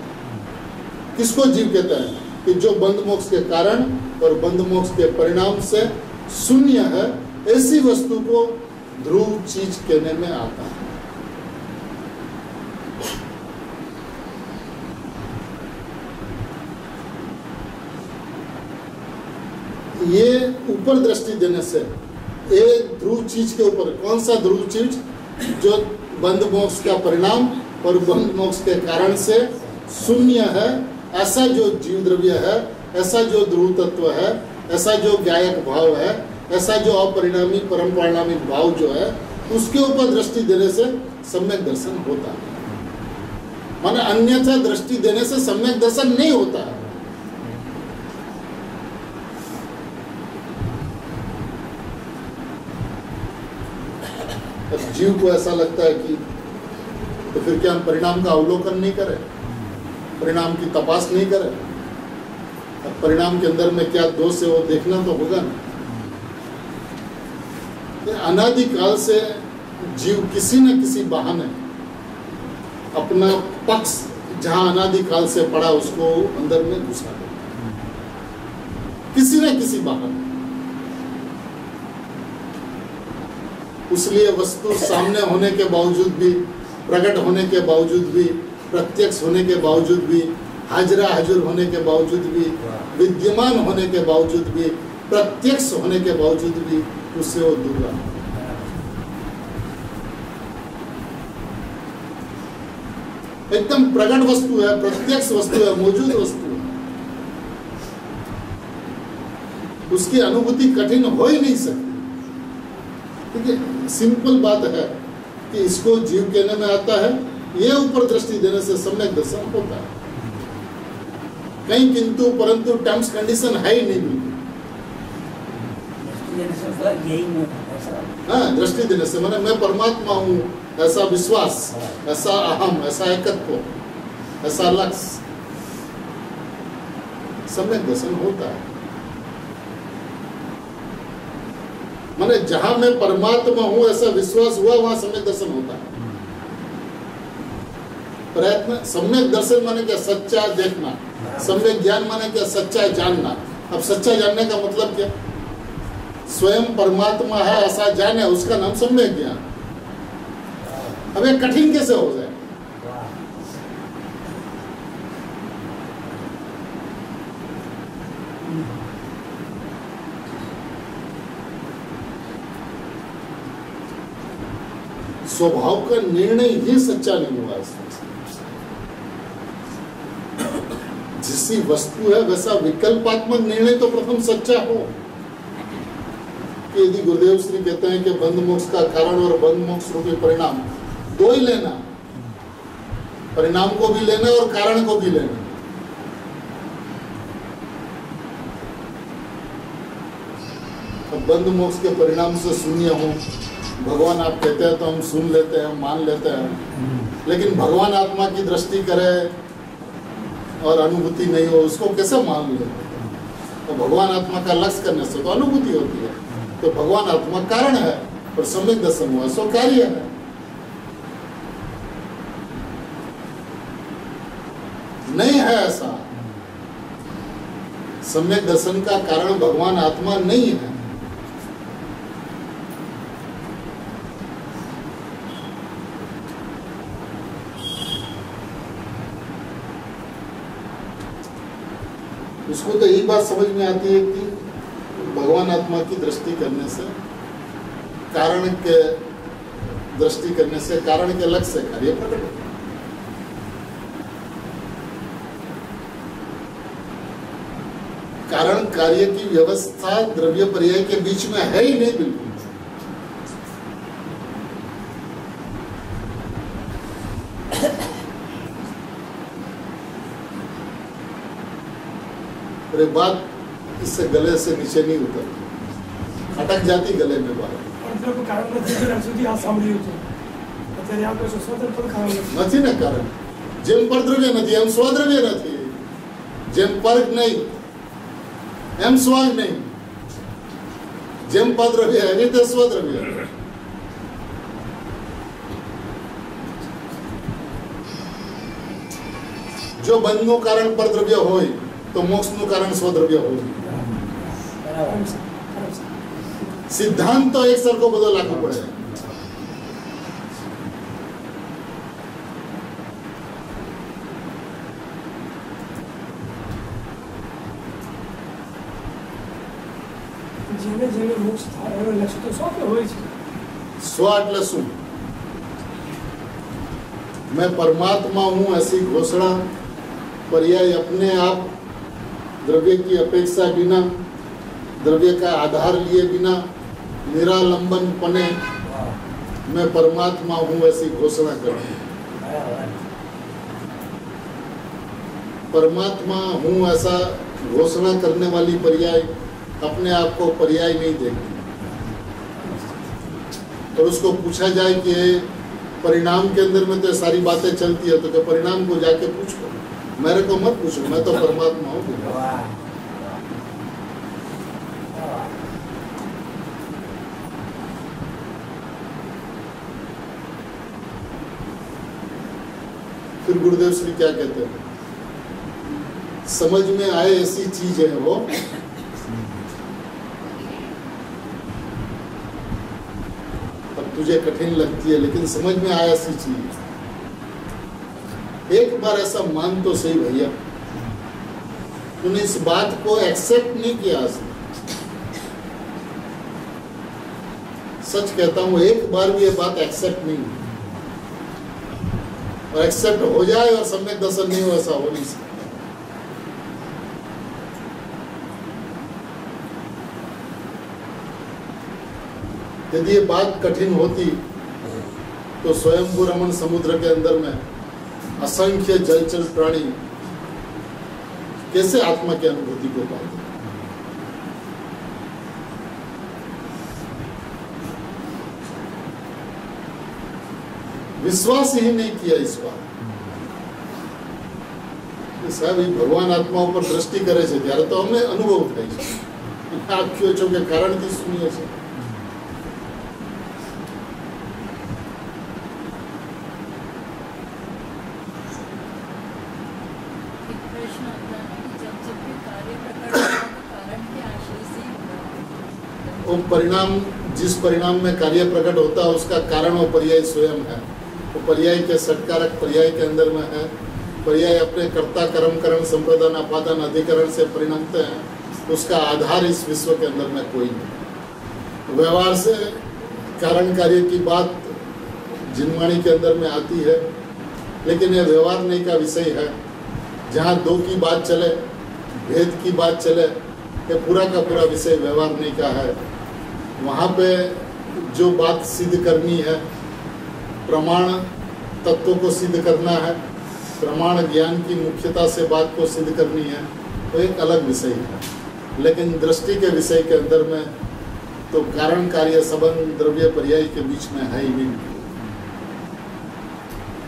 किसको जीव कहता है? कि जो बंद मोक्ष के कारण और बंद मोक्ष के परिणाम से शून्य है, ऐसी वस्तु को ध्रुव चीज़ कहने में आता है। ये ऊपर दृष्टि देने से, ये ध्रुव चीज़ के ऊपर, कौन सा ध्रुव चीज़ जो बंद मोक्ष का परिणाम और बंद मोक्ष के कारण से शून्य है, ऐसा जो जीव द्रव्य है, ऐसा जो ध्रुव तत्व है, ऐसा जो गायक भाव है, ऐसा जो अपरिणामी परम परिणामी भाव जो है, उसके ऊपर दृष्टि देने से सम्यक दर्शन होता है। माने अन्यथा दृष्टि देने से सम्यक दर्शन नहीं होता है अब जीव को ऐसा लगता है कि तो फिर क्या हम परिणाम का अवलोकन नहीं करें? परिणाम की तपास नहीं करें? परिणाम के अंदर में क्या दोष है वो देखना तो होगा ना। अनादिकाल से जीव किसी न किसी बहाने अपना पक्ष जहाँ अनादिकाल से पड़ा उसको अंदर में घुसा दे। किसी न किसी बहाने। उसलिए वस्तु सामने होने के बावजूद भी प्रकट होने के बावजूद भी प्रत्यक्ष होने के बावजूद भी हाजरा हजूर होने के बावजूद भी विद्यमान होने के बावजूद भी प्रत्यक्ष होने के बावजूद भी उससे वो दूर रहा एकदम प्रकट वस्तु है प्रत्यक्ष वस्तु है मौजूद वस्तु है। उसकी अनुभूति कठिन हो ही नहीं सकती। देखिए सिंपल बात है कि इसको जीव कहने में आता है ये ऊपर दृष्टि देने से सम्यक दर्शन होता है। कहीं किंतु परंतु टर्म्स कंडीशन है ही नहीं। मतलब हाँ दृष्टि देने से मैंने मैं परमात्मा हूँ ऐसा विश्वास ऐसा अहम ऐसा एकत्व ऐसा लक्ष्य। सम्यक दर्शन होता है। मैंने जहाँ मैं परमात्मा हूँ, ऐसा विश्वास हुआ, वहाँ सम्यक दर्शन होता है। प्रयत्न, सम्यक दर्शन माने क्या? सच्चा देखना। सम्यक ज्ञान माने क्या? सच्चा जानना। अब सच्चा जानने का मतलब क्या? स्वयं परमात्मा है, ऐसा जाने, उसका नाम सम्यक ज्ञान। अब ये कठिन कैसे हो जाए वाह स्वभाव का निर्णय ही सच्चा नहीं हुआ इसमें जिसी वस्तु है, वैसा विकल्पात्मक निर्णय तो प्रथम सच्चा हो। यदि गुरुदेव श्री कहते हैं कि बंध मोक्ष का कारण और बंध मोक्ष रूपी परिणाम दो ही लेना परिणाम को भी लेना और कारण को भी लेना बंध मोक्ष के परिणाम से शून्य हो। भगवान आप कहते हैं तो हम सुन लेते हैं मान लेते हैं। लेकिन भगवान आत्मा की दृष्टि करे और अनुभूति नहीं हो, उसको कैसे मान ले? तो भगवान आत्मा का लक्ष्य करने से तो अनुभूति होती है। तो भगवान आत्मा कारण है और दर्शन हुआ, सो कार्य है। नहीं है ऐसा। सम्यक दर्शन का कारण भगवान आत्मा नहीं है। उसको तो यही बात समझ में आती है कि भगवान आत्मा की दृष्टि करने से, कारण के दृष्टि करने से, कारण के लक्ष्य से कार्य प्रकट कारण कार्य की व्यवस्था, द्रव्य पर्याय के बीच में है ही नहीं बिल्कुल। अरे बात इससे गले से नीचे नहीं उतरती अटक जाती गले में बात પણ કારણ નથી જ્યાં સુધી આ સાંભળ્યું છે અત્યારે આપણે શું સ્વતંત્ર પણ કારણ નથી નથી ને કારણ જેમ પરદ્રવ્ય નથી એમ સ્વદ્રવ્ય નથી જેમ પરગ નહીં એમ સ્વાગ નહીં જેમ પદ્રવ્ય એવી રીતે સ્વદ્રવ્ય જો બંધનું કારણ પરદ્રવ્ય હોય તો મોક્ષનું કારણ સ્વદ્રવ્ય હોય બરાબર છે. ખરાબ છે. સિદ્ધાંત તો એક સરખો બધો લાગુ પડે જેને જેને મોક્ષ થાય એનો લક્ષ્ય તો સ્વપ્ન હોય છે स्व એટલે શું मैं परमात्मा हूं ऐसी घोषणा पर्याय अपने आप द्रव्य की अपेक्षा बिना, द्रव्य का आधार लिए बिना निरालंबन पने मैं परमात्मा हूँ ऐसी घोषणा करती परमात्मा हूँ ऐसा घोषणा करने वाली पर्याय अपने आप को पर्याय नहीं देखती और उसको पूछा जाए कि परिणाम के अंदर में तो सारी बातें चलती है तो परिणाम को जाके पूछो? मेरे को मत पूछो, मैं तो परमात्मा हूँ। फिर गुरुदेव श्री क्या कहते हैं? समझ में आए ऐसी चीज़ है वो। अब तुझे कठिन लगती है, लेकिन समझ में आए ऐसी चीज़। एक बार ऐसा मान तो सही भैया। तूने इस बात को एक्सेप्ट नहीं किया सच कहता हूँ, एक बार भी ये बात एक्सेप्ट नहीं। और एक्सेप्ट हो जाए और सम्यक दर्शन नहीं हो, ऐसा हो नहीं सकता। यदि ये बात कठिन होती तो स्वयं रमन समुद्र के अंदर में असंख्य जलचर प्राणी कैसे आत्मा की अनुभूति को पाते विश्वास ही नहीं किया इस बात કે સાહેબ એ ભગવાન આત્મા ઉપર દ્રષ્ટિ કરે છે ત્યારે તો અમને અનુભવ થાય છે આપ કહો છો કે કારણથી શૂન્ય છે वो परिणाम, जिस परिणाम में कार्य प्रकट होता है, उसका कारण वो पर्याय स्वयं है। वो पर्याय के सटकारक पर्याय के अंदर में है। पर्याय अपने कर्ता कर्म करण संप्रदान अपादान अधिकरण से परिणमते हैं। उसका आधार इस विश्व के अंदर में कोई नहीं। व्यवहार से कारण कार्य की बात जिनवाणी के अंदर में आती है, लेकिन यह व्यवहार नहीं का विषय है। जहाँ दो की बात चले, भेद की बात चले ये पूरा का पूरा विषय व्यवहार नहीं का है। वहाँ पे जो बात सिद्ध करनी है, प्रमाण तत्व को सिद्ध करना है, प्रमाण ज्ञान की मुख्यता से बात को सिद्ध करनी है तो एक अलग विषय है। लेकिन दृष्टि के विषय के अंदर में तो कारण, कार्य, संबंध, द्रव्य, पर्याय के बीच में है ही नहीं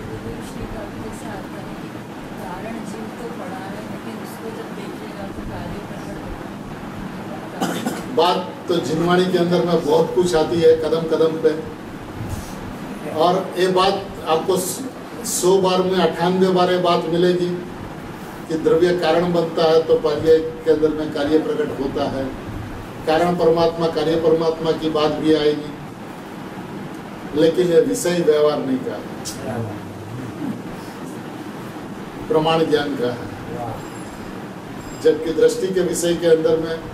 गुरुदेव श्री का भी जैसे आता है कि कारण जीव तो पड़ा है लेकिन उसको जब देखेगा तो कार्य प्रकट होगा बात तो जिनवाणी के अंदर में बहुत कुछ आती है, कदम कदम पे। और ये बात आपको सौ बार में, अठानवे बार ये बात मिलेगी कि द्रव्य कारण बनता है तो पर्याय के अंदर में कार्य प्रकट होता है। कारण परमात्मा, कार्य परमात्मा की बात भी आएगी। लेकिन ये विषय व्यवहार नहीं का प्रमाण ज्ञान का है जबकि दृष्टि के विषय के अंदर में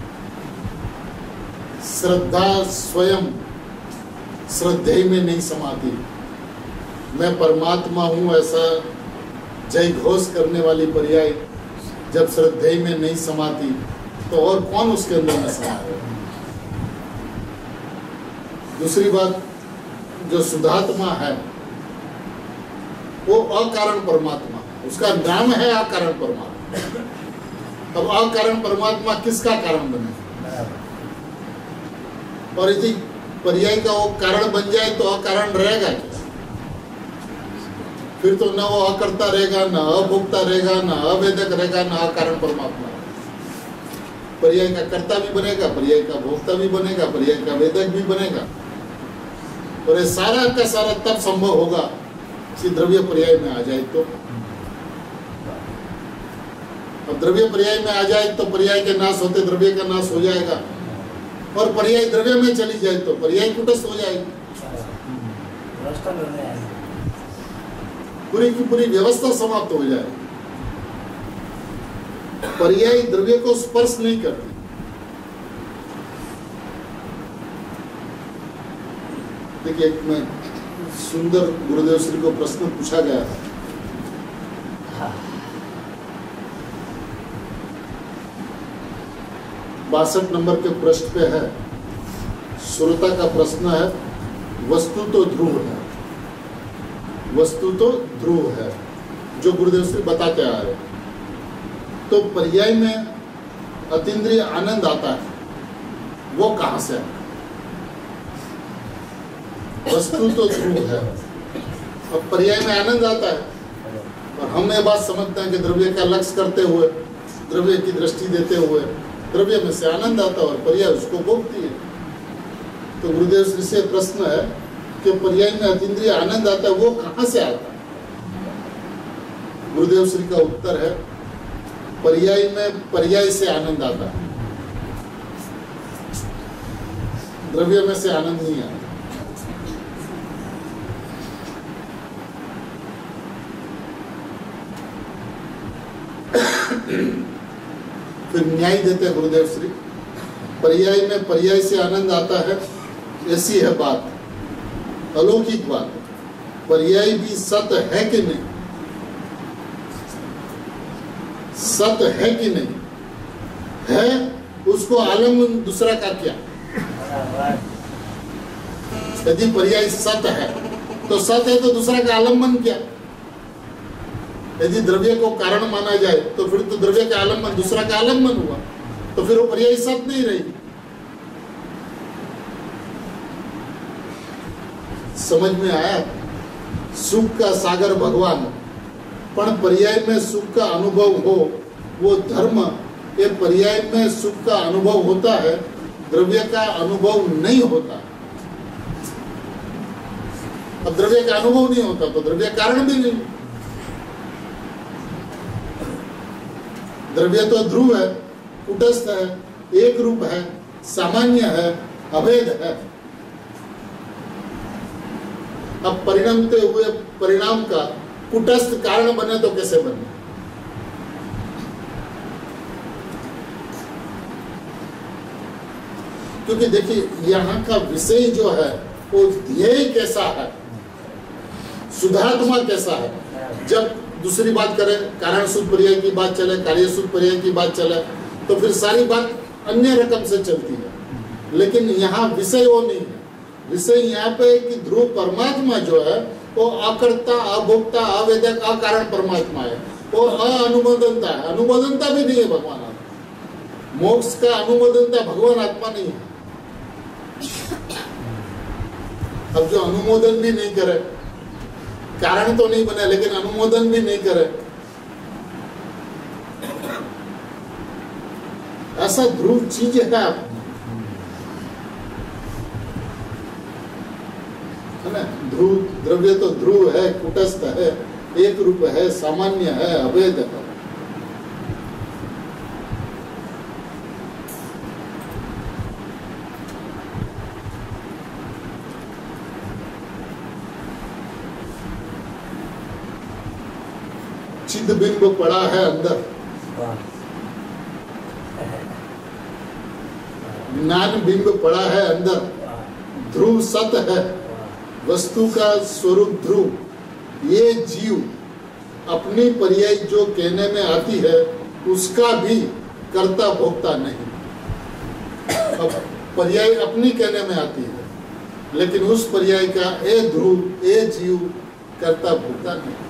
श्रद्धा स्वयं श्रद्धे में नहीं समाती मैं परमात्मा हूँ ऐसा जय घोष करने वाली पर्याय जब श्रद्धेय में नहीं समाती तो और कौन उसके अंदर में समाए दूसरी बात, जो सुधात्मा है, वो अकारण परमात्मा, उसका नाम है अकारण परमात्मा। अब अकारण परमात्मा किसका कारण बने? और यदि पर्याय का वो कारण बन जाए तो अकारण रहेगा फिर तो न वो अकर्ता रहेगा, न अभोक्ता रहेगा, न अवेदक रहेगा, न अकारण परमात्मा। पर्याय का कर्ता भी बनेगा, पर्याय का भोक्ता भी बनेगा, पर्याय का वेदक भी बनेगा। और ये सारा का सारा तब संभव होगा कि द्रव्य पर्याय में आ जाए तो। अब द्रव्य पर्याय में आ जाए तो पर्याय के नाश होते, द्रव्य का नाश हो जाएगा। और पर्याय द्रव्य में चली जाए तो पर्याय कुटस्थ हो जाएगी। पूरी की पूरी व्यवस्था समाप्त हो जाए। पर्याय द्रव्य को स्पर्श नहीं करती। देखिए एक में सुंदर गुरुदेव श्री को प्रश्न पूछा गया था। बासठ नंबर के पृष्ठ पे है। श्रोता का प्रश्न है, वस्तु तो ध्रुव है। वस्तु तो ध्रुव है, जो गुरुदेव श्री बताते आ रहे तो पर्याय में अतीन्द्रिय आनंद आता है, वो कहाँ से है? वस्तु तो ध्रुव है। और पर्याय में आनंद आता है। और हम ये बात समझते हैं कि द्रव्य का लक्ष्य करते हुए, द्रव्य की दृष्टि देते हुए द्रव्य में से आनंद आता और पर्याय उसको भोगती है। तो गुरुदेव श्री से प्रश्न है कि पर्याय में अतीन्द्रिय आनंद आता है, वो कहाँ से आता गुरुदेव श्री का उत्तर है, पर्याय में पर्याय से आनंद आता है। द्रव्य में से आनंद नहीं आता। फिर न्याय देते गुरुदेव श्री। पर्याय में पर्याय से आनंद आता है, ऐसी है बात। अलौकिक बात। पर्याय भी सत्य है कि नहीं? सत्य है कि नहीं? है, उसको आलम दूसरा का क्या? यदि पर्याय सत्य है तो सत्य है तो दूसरा का आलंबन क्या? यदि द्रव्य को कारण माना जाए तो फिर तो द्रव्य का आलंबन, दूसरा का आलंबन हुआ। तो फिर वो पर्याय सत्य नहीं रही। समझ में आया? सुख का सागर भगवान। पण पर्याय में सुख का अनुभव हो, वो धर्म। ये पर्याय में सुख का अनुभव होता है, द्रव्य का अनुभव नहीं होता। अब द्रव्य का अनुभव नहीं होता तो द्रव्य कारण भी नहीं। द्रव्य तो ध्रुव है, कुटस्थ है, एक रूप है, सामान्य है, अभेद है। अब परिणमते हुए परिणाम का कुटस्थ कारण बने तो कैसे बने? क्योंकि देखिए, यहाँ का विषय जो है, वो ध्येय कैसा है? सुधात्मा कैसा है? जब दूसरी बात करें, कारण सूत्र पर्याय की बात चले, कार्य सूत्र पर्याय की बात चले तो फिर सारी बात अन्य रकम से चलती है। लेकिन यहाँ विषय वो नहीं है। विषय यहाँ पे कि ध्रुव परमात्मा जो है, वो अकर्ता अभोक्ता अवेदक अकारण परमात्मा है। वो अनुमोदनता है। अनुमोदनता भी नहीं है भगवान मोक्ष का अनुमोदनता भगवान आत्मा नहीं है। अब जो अनुमोदन भी नहीं करे कारण तो नहीं बने, लेकिन अनुमोदन भी नहीं करे। ऐसा ध्रुव चीज़ है आप ध्रुव, द्रव्य तो ध्रुव है, कुटस्थ है, एक रूप है, सामान्य है अवैध है। चिद बिंब पड़ा है अंदर। ज्ञान बिंब पड़ा है अंदर। ध्रुव सत है। वस्तु का स्वरूप ध्रुव। ये जीव अपनी पर्याय जो कहने में आती है, उसका भी कर्ता भोक्ता नहीं। अब पर्याय अपनी कहने में आती है, लेकिन उस पर्याय का ए ध्रुव, ए जीव कर्ता भोक्ता नहीं।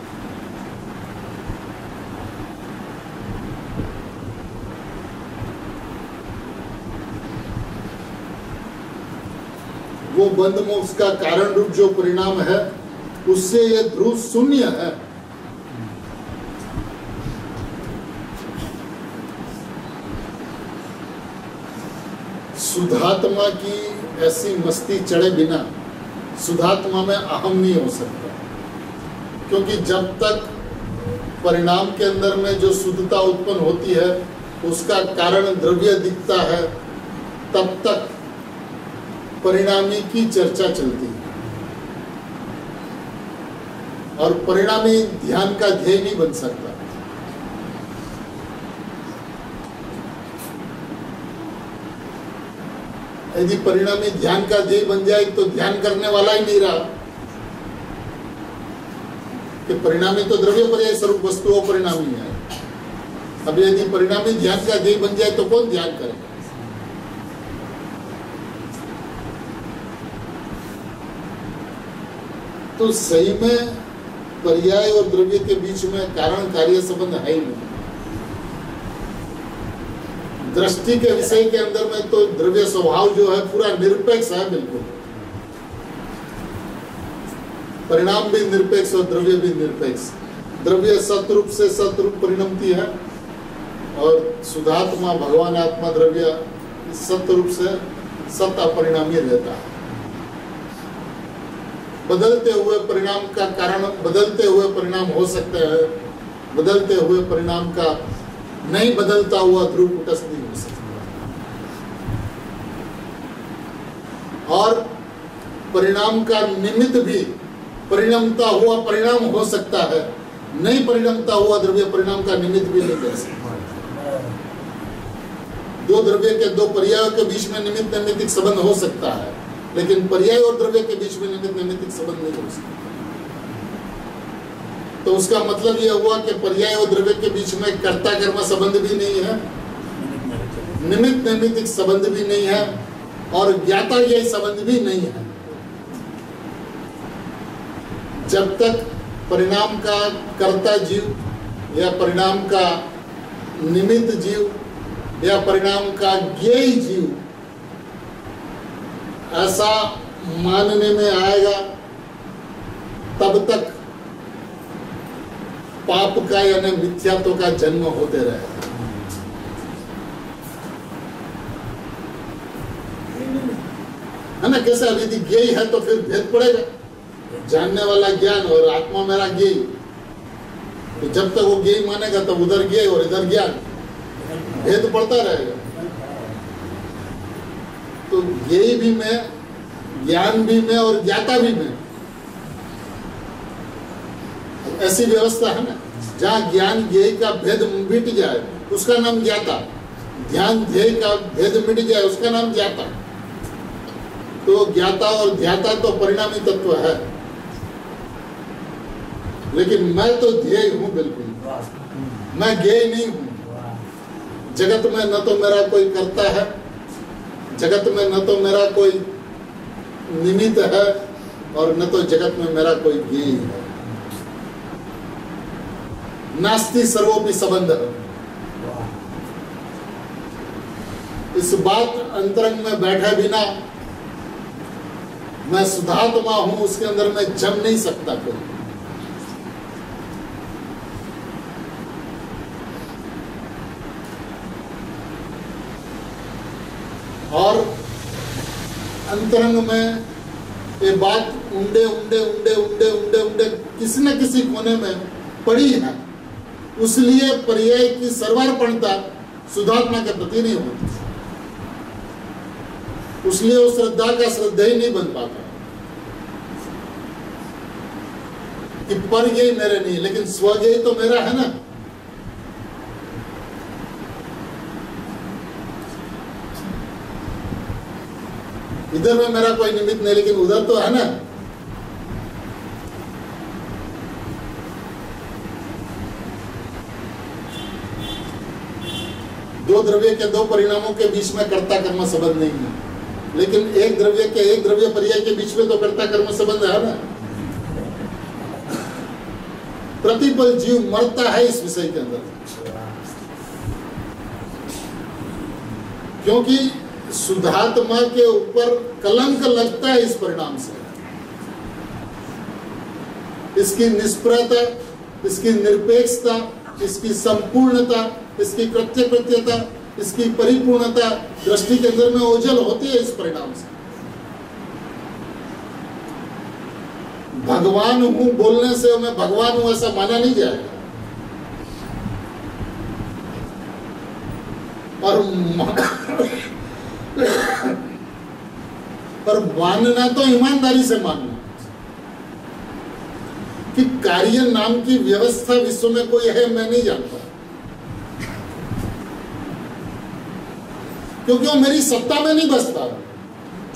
वो बंद मोक्ष का कारण रूप जो परिणाम है, उससे ये ध्रुव शून्य है। सुधात्मा की ऐसी मस्ती चढ़े बिना सुधात्मा में अहम नहीं हो सकता। क्योंकि जब तक परिणाम के अंदर में जो शुद्धता उत्पन्न होती है, उसका कारण द्रव्य दिखता है, तब तक परिणामी की चर्चा चलती है। और परिणामी ध्यान का ध्येय नहीं बन सकता। यदि परिणामी ध्यान का ध्येय बन जाए तो ध्यान करने वाला ही नहीं रहा। कि परिणामी तो द्रव्य पर्याय स्वरूप वस्तुओं परिणामी है। अब यदि परिणामी ध्यान का ध्येय बन जाए तो कौन ध्यान करेगा? तो सही में पर्याय और द्रव्य के बीच में कारण कार्य संबंध है ही नहीं। दृष्टि के विषय के अंदर में तो द्रव्य स्वभाव जो है पूरा निरपेक्ष है बिल्कुल। परिणाम भी निरपेक्ष और द्रव्य भी निरपेक्ष। द्रव्य सतरूप से सतरूप परिणमती है और सुधात्मा, भगवान आत्मा द्रव्य सतरूप से सत अपरिणामी रहता है। बदलते हुए परिणाम का कारण, बदलते हुए परिणाम हो सकते हैं, बदलते हुए परिणाम का नहीं बदलता हुआ ध्रुव कुटस्थ नहीं हो सकता और परिणाम का निमित्त भी परिणमता हुआ परिणाम हो सकता है, नहीं परिणमता हुआ द्रव्य परिणाम का निमित्त भी नहीं कर सकता। दो द्रव्य के दो पर्याय के बीच में निमित्त नैमित्तिक संबंध हो सकता है। लेकिन पर्याय और द्रव्य के बीच में निमित्त नैमित्तिक संबंध नहीं हो सकता। तो उसका मतलब यह हुआ कि पर्याय और द्रव्य के बीच में कर्ता कर्म संबंध भी नहीं है, निमित्त नैमित्तिक संबंध भी नहीं है, और ज्ञाता यह संबंध भी नहीं है। जब तक परिणाम का कर्ता जीव या परिणाम का निमित्त जीव या परिणाम का ज्ञेय जीव ऐसा मानने में आएगा, तब तक पाप का यानी मिथ्यात्व का जन्म होते रहेगा है ना, कैसे यदि ज्ञेय है तो फिर भेद पड़ेगा। जानने वाला ज्ञान और आत्मा मेरा ज्ञेय। तो जब तक वो ज्ञेय मानेगा, तब उधर ज्ञेय और इधर ज्ञान। भेद पड़ता रहेगा। तो ज्ञेय भी में, ज्ञान भी मैं और ज्ञाता भी मैं। ऐसी व्यवस्था है ना, जहाँ ज्ञान ज्ञेय का भेद मिट जाए, उसका नाम ज्ञाता। ध्यान ध्येय का भेद मिट जाए, उसका नाम ज्ञाता। तो ज्ञाता और ध्याता तो परिणामी तत्व है। लेकिन मैं तो ध्येय हूँ बिल्कुल। मैं ज्ञेय नहीं हूँ। जगत में न तो मेरा कोई करता है। जगत में न तो मेरा कोई निमित्त है और न तो जगत में मेरा कोई ज्ञेय है। नास्ति सर्वोपि संबंध इस बात अंतरंग में बैठे बिना मैं सुधात्मा हूँ, उसके अंदर मैं जम नहीं सकता कोई और अंतरंग में ये बात उंडे उंडे उंडे उंडे उंडे उंडे किसी न किसी कोने में पड़ी है उसलिए पर्याय की सर्वार्पणता सुधात्मा के प्रति नहीं होती उसलिए वो श्रद्धा का श्रद्धा ही नहीं बन पाता। कि पर ये मेरे नहीं, लेकिन स्वगेय तो मेरा है ना। इधर में मेरा कोई निमित्त नहीं, लेकिन उधर तो है ना। दो द्रव्य के दो परिणामों के बीच में कर्ता कर्म संबंध नहीं है। लेकिन एक द्रव्य के एक द्रव्य पर्याय के बीच में तो कर्ता कर्म संबंध है ना। प्रतिपल जीव मरता है इस विषय के अंदर। क्योंकि शुद्धात्मा के ऊपर कलंक लगता है इस परिणाम से। इसकी निष्प्रता, इसकी निरपेक्षता, इसकी संपूर्णता, इसकी कृत्य कृत्यता इसकी परिपूर्णता दृष्टि के अंदर में ओझल होती है इस परिणाम से। भगवान हूँ बोलने से मैं भगवान हूँ ऐसा माना नहीं जाएगा। और पर मानना तो ईमानदारी से मानना। कि कार्य नाम की व्यवस्था विश्व में कोई है, मैं नहीं जानता। क्योंकि वो मेरी सत्ता में नहीं बसता।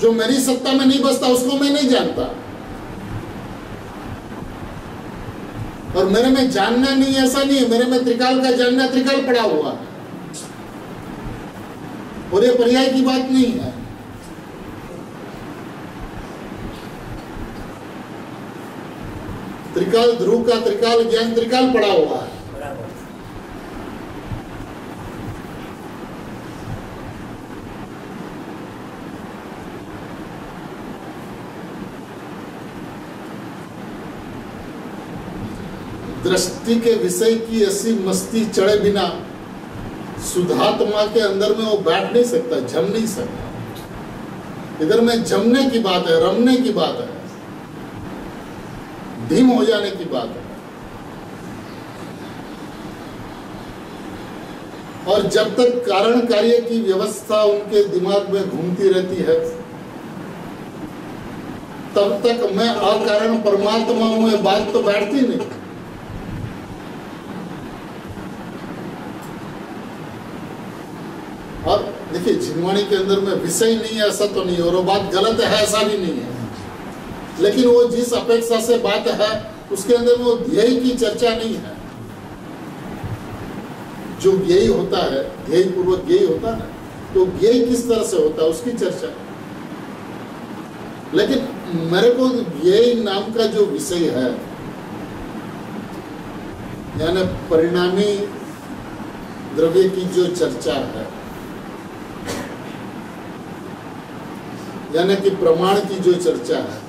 जो मेरी सत्ता में नहीं बसता, उसको मैं नहीं जानता। और मेरे में जानना नहीं, ऐसा नहीं है। मेरे में त्रिकाल का जानना त्रिकाल पड़ा हुआ है। ये पर्याय की बात नहीं है। त्रिकाल ध्रुव का त्रिकाल ज्ञान त्रिकाल पड़ा हुआ है। दृष्टि के विषय की ऐसी मस्ती चढ़े बिना सुधात्मा के अंदर में वो बैठ नहीं सकता, जम नहीं सकता। इधर में जमने की बात है, रमने की बात है, धीम हो जाने की बात है। और जब तक कारण कार्य की व्यवस्था उनके दिमाग में घूमती रहती है, तब तक मैं अकारण परमात्मा हूँ बात तो बैठती नहीं। और के अंदर में विषय नहीं है, ऐसा तो नहीं और वो बात गलत है, ऐसा भी नहीं है। लेकिन वो जिस अपेक्षा से बात है, उसके अंदर वो ध्येय की चर्चा नहीं है। जो यही होता है ध्येय पूर्वक यही होता है तो यही किस तरह से होता है, उसकी चर्चा लेकिन मेरे को यही नाम का जो विषय है, यानी परिणामी द्रव्य की जो चर्चा है यानी कि प्रमाण की जो चर्चा है,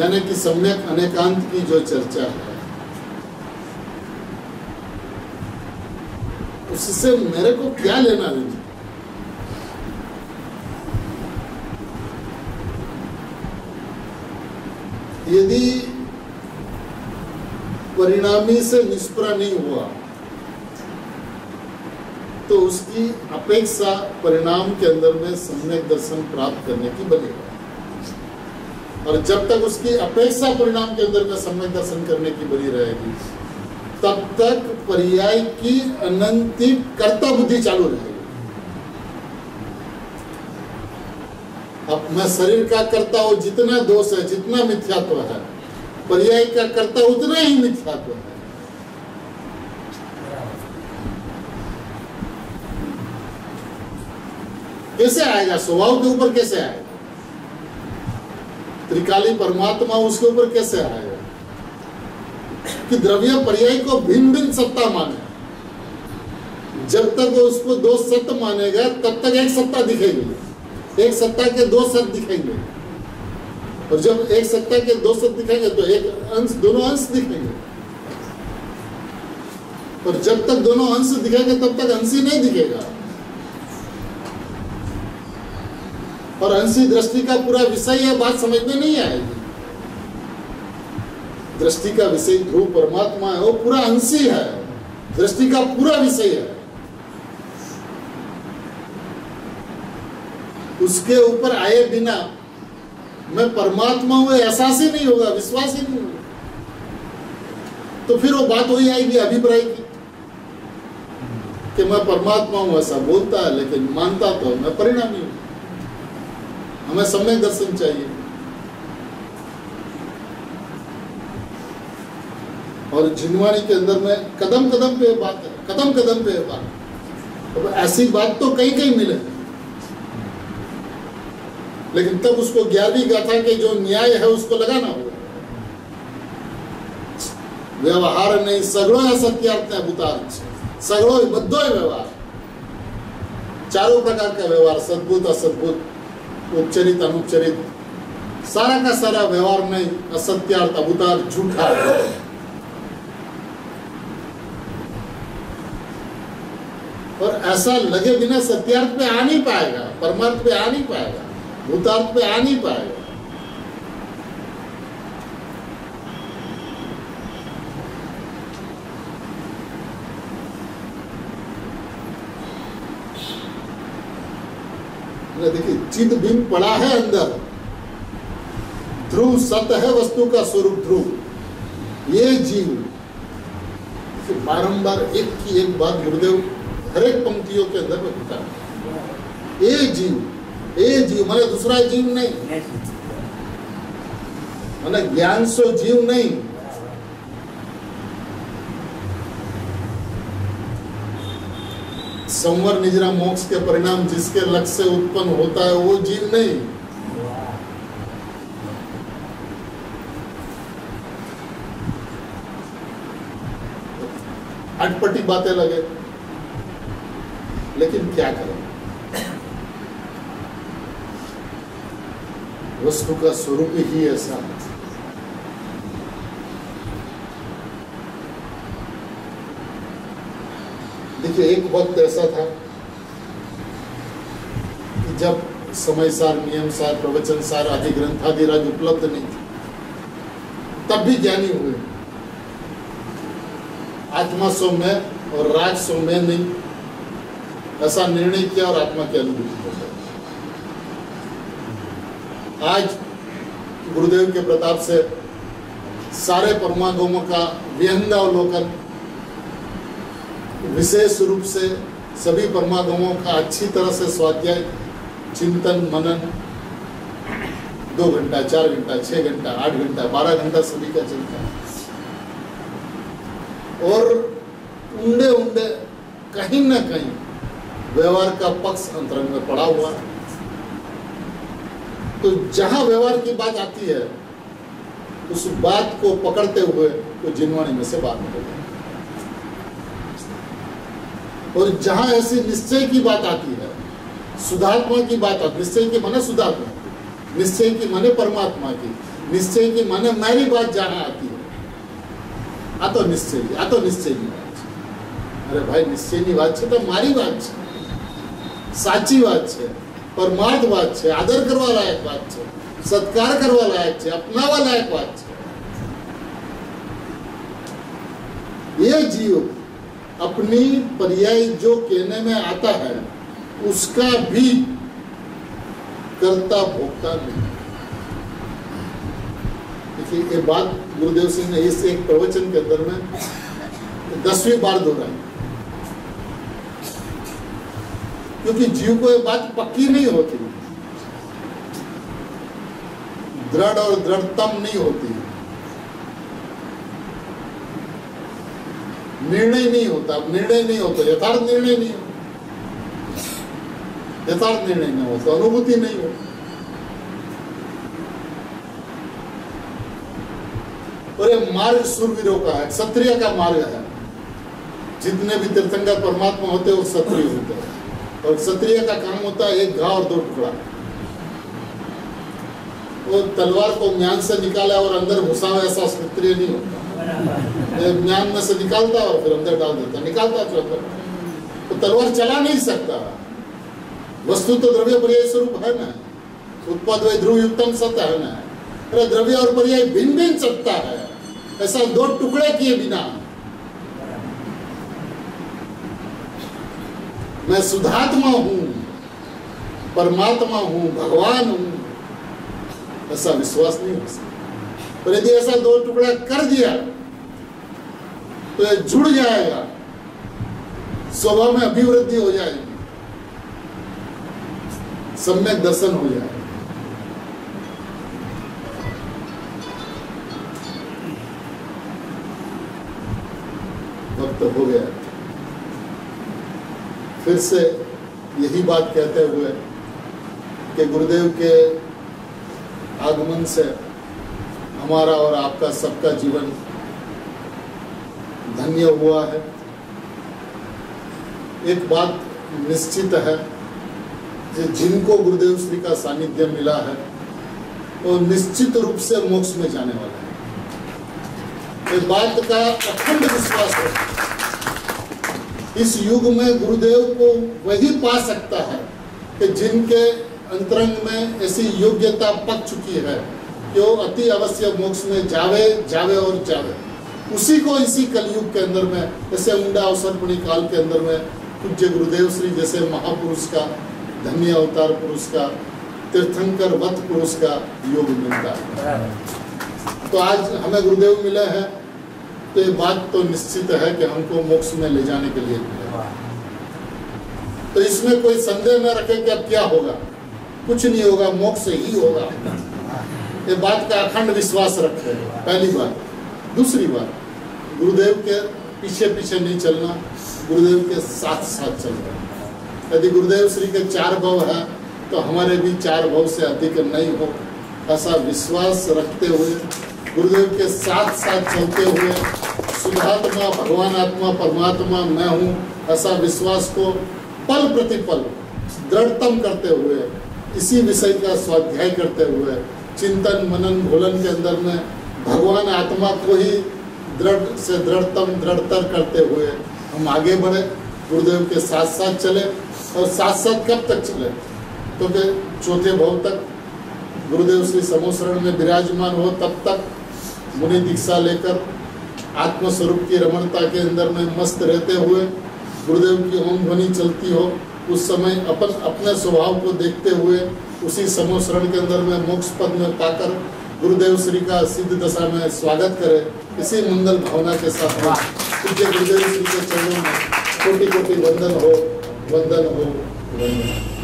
यानी कि सम्यक अनेकांत की जो चर्चा है, उससे मेरे को क्या लेना देना? यदि परिणामी से निष्प्रा नहीं हुआ तो उसकी अपेक्षा परिणाम के अंदर में सम्यक दर्शन प्राप्त करने की बनेगा और जब तक उसकी अपेक्षा परिणाम के अंदर में सम्यक दर्शन करने की बनी रहेगी, तब तक पर्याय की अनंती कर्ता बुद्धि चालू रहेगी। अब मैं शरीर का करता हूँ, जितना दोष है, जितना मिथ्यात्व है, पर्याय का करता उतना ही मिथ्यात्व है। कैसे आएगा? स्वभाव के ऊपर कैसे आएगा? त्रिकाली परमात्मा उसके ऊपर कैसे आएगा? कि द्रव्य पर्याय को भिन्न भिन्न सत्ता माने। जब तक वो उसको दो सत्य मानेगा, तब तक एक सत्ता दिखेगी। एक सत्ता के दो सत्य दिखेंगे। और जब एक सत्ता के दो सत्य दिखेंगे तो एक अंश, दोनों अंश दिखेंगे। और जब तक दोनों अंश दिखेंगे, तब तक अंश ही नहीं दिखेगा। और अंशी दृष्टि का पूरा विषय है बात समझ में नहीं आएगी। दृष्टि का विषय ध्रुव परमात्मा है, वो पूरा अंशी है। दृष्टि का पूरा विषय है। उसके ऊपर आए बिना मैं परमात्मा हूँ, एहसास ही नहीं होगा, विश्वास ही नहीं होगा। तो फिर वो बात वही आएगी, अभिप्राय की। कि मैं परमात्मा हूँ, ऐसा बोलता है, लेकिन मानता तो मैं परिणामी हूँ। हमें सम्यक दर्शन चाहिए। और झिनवाणी के अंदर में कदम कदम पे बात है कदम कदम पे बात। अब ऐसी बात तो कहीं कहीं मिले। लेकिन तब उसको ग्यारहवीं गाथा के जो न्याय है उसको लगाना होगा। व्यवहार नहीं, सगड़ो या सत्यार्थ है भूतार्थ सगड़ो बद्धो है व्यवहार। चारों प्रकार का व्यवहार, सद्भुत, असद्भुत। उपचरित अनुच्चरित। सारा का सारा व्यवहार में असत्यार्थ अभूतार्थ झूठा है। और ऐसा लगे बिना सत्यार्थ पे आ नहीं पाएगा, परमार्थ पे आ नहीं पाएगा, भूतार्थ पे आ नहीं पाएगा। देखिए चित बिंब पड़ा है अंदर। ध्रुव सत है वस्तु का स्वरूप ध्रुव। ये जीव बारंबार एक की एक बात गुरुदेव हर एक पंक्तियों के अंदर में होता है। ए जीव ए जीव मैंने दूसरा जीव नहीं। मैंने ज्ञान सो जीव नहीं। संवर निजरा मोक्ष के परिणाम जिसके लक्ष्य से उत्पन्न होता है, वो जीव नहीं। अटपटी बातें लगे। लेकिन क्या करें? वस्तु का स्वरूप ही ऐसा है। देखिए एक वक्त ऐसा था कि जब समय सार, नियम सार, प्रवचन सार, आदि ग्रंथ आदि राज उपलब्ध नहीं थे, तब भी ज्ञानी हुए। आत्मा सौम्य और राज सौम्य नहीं, ऐसा निर्णय किया और आत्मा की अनुभूति हो गई आज गुरुदेव के प्रताप से सारे परमागमों का, विहंगावलोकन विशेष रूप से सभी परमागमों का अच्छी तरह से स्वाध्याय, चिंतन, मनन, दो घंटा, चार घंटा, छह घंटा, आठ घंटा, बारह घंटा सभी का चलता है और उंडे उंडे कहीं ना कहीं व्यवहार का पक्ष अंतरंग में पड़ा हुआ। तो जहाँ व्यवहार की बात आती है, उस बात को पकड़ते हुए वो तो जिनवाणी में से बाहर निकल जाए और जहां ऐसी निश्चय की बात आती है सुधात्मा की बात आती निश्चय की माने सुधात्मा की निश्चय की माने परमात्मा की निश्चय की माने मेरी बात जहां आती है આ તો નિશ્ચય આ તો નિશ્ચયની વાત છે અરે ભાઈ નિશ્ચયની વાત છે તો મારી વાત છે સાચી વાત છે પરમાર્થ વાત છે આદર કરવા લાયક વાત છે સત્કાર કરવા લાયક છે અપનાવવા લાયક વાત છે ये जीव अपनी पर्याय जो कहने में आता है, उसका भी करता भोगता नहीं देखिए, ये बात गुरुदेव सिंह ने इस एक प्रवचन के अंदर में दसवीं बार दोहराई। क्योंकि जीव को ये बात पक्की नहीं होती। दृढ़ और दृढ़तम नहीं होती। निर्णय नहीं होता निर्णय नहीं होता, यथार्थ निर्णय नहीं होता। यथार्थ निर्णय नहीं होता, अनुभूति नहीं होती। और ये मार्ग सुरवीरों का है, क्षत्रिय का मार्ग है। जितने भी तीर्थंकर परमात्मा होते हैं, वो क्षत्रिय होते हैं। और क्षत्रिय का काम होता है एक घाव और दो टुकड़ा। वो तलवार को म्यान से निकाला और अंदर घुसावे ऐसा क्षत्रिय नहीं होता। ज्ञान में से निकालता और फिर अंदर डाल देता निकालता फिर अंदर। तो तलवार चला नहीं सकता। वस्तु तो द्रव्य पर्याय स्वरूप है ना। उत्पाद वही ध्रुव युक्तम सत्य है ना। अरे द्रव्य और पर्याय भिन्न भिन्न सत्ता है। ऐसा दो टुकड़े किए बिना। मैं सुधात्मा हूँ, परमात्मा हूँ, भगवान हूँ। ऐसा विश्वास नहीं हो सकता। पर यदि ऐसा दो टुकड़ा कर दिया तो ये जुड़ जाएगा। स्वभाव में अभिवृद्धि हो जाएगी। सम्यक दर्शन हो जाएगा। वक्त हो गया। फिर से यही बात कहते हुए कि गुरुदेव के आगमन से हमारा और आपका सबका जीवन धन्य हुआ है। एक बात निश्चित है कि जिनको गुरुदेव श्री का सानिध्य मिला है, वो निश्चित रूप से मोक्ष में जाने वाला है। इस बात का अखंड विश्वास है। इस युग में गुरुदेव को वही पा सकता है कि जिनके अंतरंग में ऐसी योग्यता पक चुकी है कि वो अति अवश्य मोक्ष में जावे जावे और जावे। उसी को इसी कलयुग के अंदर में, जैसे उंडा अवसरपणी काल के अंदर में, पूज्य गुरुदेव श्री, जैसे महापुरुष का, धन्य अवतार पुरुष का, तीर्थंकर वत पुरुष का योग मिलता है। तो आज हमें गुरुदेव मिले हैं तो ये बात तो निश्चित है कि हमको मोक्ष में ले जाने के लिए मिले। तो इसमें कोई संदेह न रखे कि अब क्या होगा। कुछ नहीं होगा, मोक्ष ही होगा। ये बात का अखंड विश्वास रखे पहली बात। दूसरी बात, गुरुदेव के पीछे पीछे नहीं चलना, गुरुदेव के साथ साथ चलना। यदि गुरुदेव श्री के चार भव है तो हमारे भी चार भव से अधिक नहीं हो। ऐसा विश्वास रखते हुए, गुरुदेव के साथ साथ चलते हुए, शुद्धात्मा, भगवान आत्मा, परमात्मा मैं हूँ, ऐसा विश्वास को पल प्रतिपल दृढ़तम करते हुए, इसी विषय का स्वाध्याय करते हुए, चिंतन मनन भोलन के अंदर में भगवान आत्मा को ही दृढ़ से दृढ़तम, दृढ़तर करते हुए हम आगे बढ़े, गुरुदेव के साथ साथ चले और साथ साथ कब तक चले? क्योंकि चौथे भाव तक गुरुदेव श्री समोसरण में विराजमान हो, तब तक मुनि दीक्षा लेकर आत्मस्वरूप की रमणता के अंदर में मस्त रहते हुए गुरुदेव की ओम ध्वनि चलती हो, उस समय अपन अपने स्वभाव को देखते हुए उसी समोसरण के अंदर में मोक्ष पद में पाकर गुरुदेव श्री का सिद्ध दशा में स्वागत करें। इसी मंगल भावना के साथ पूज्य गुरुदेव श्री के चरणों में कोटि कोटि वंदन हो वंदन हो वंदन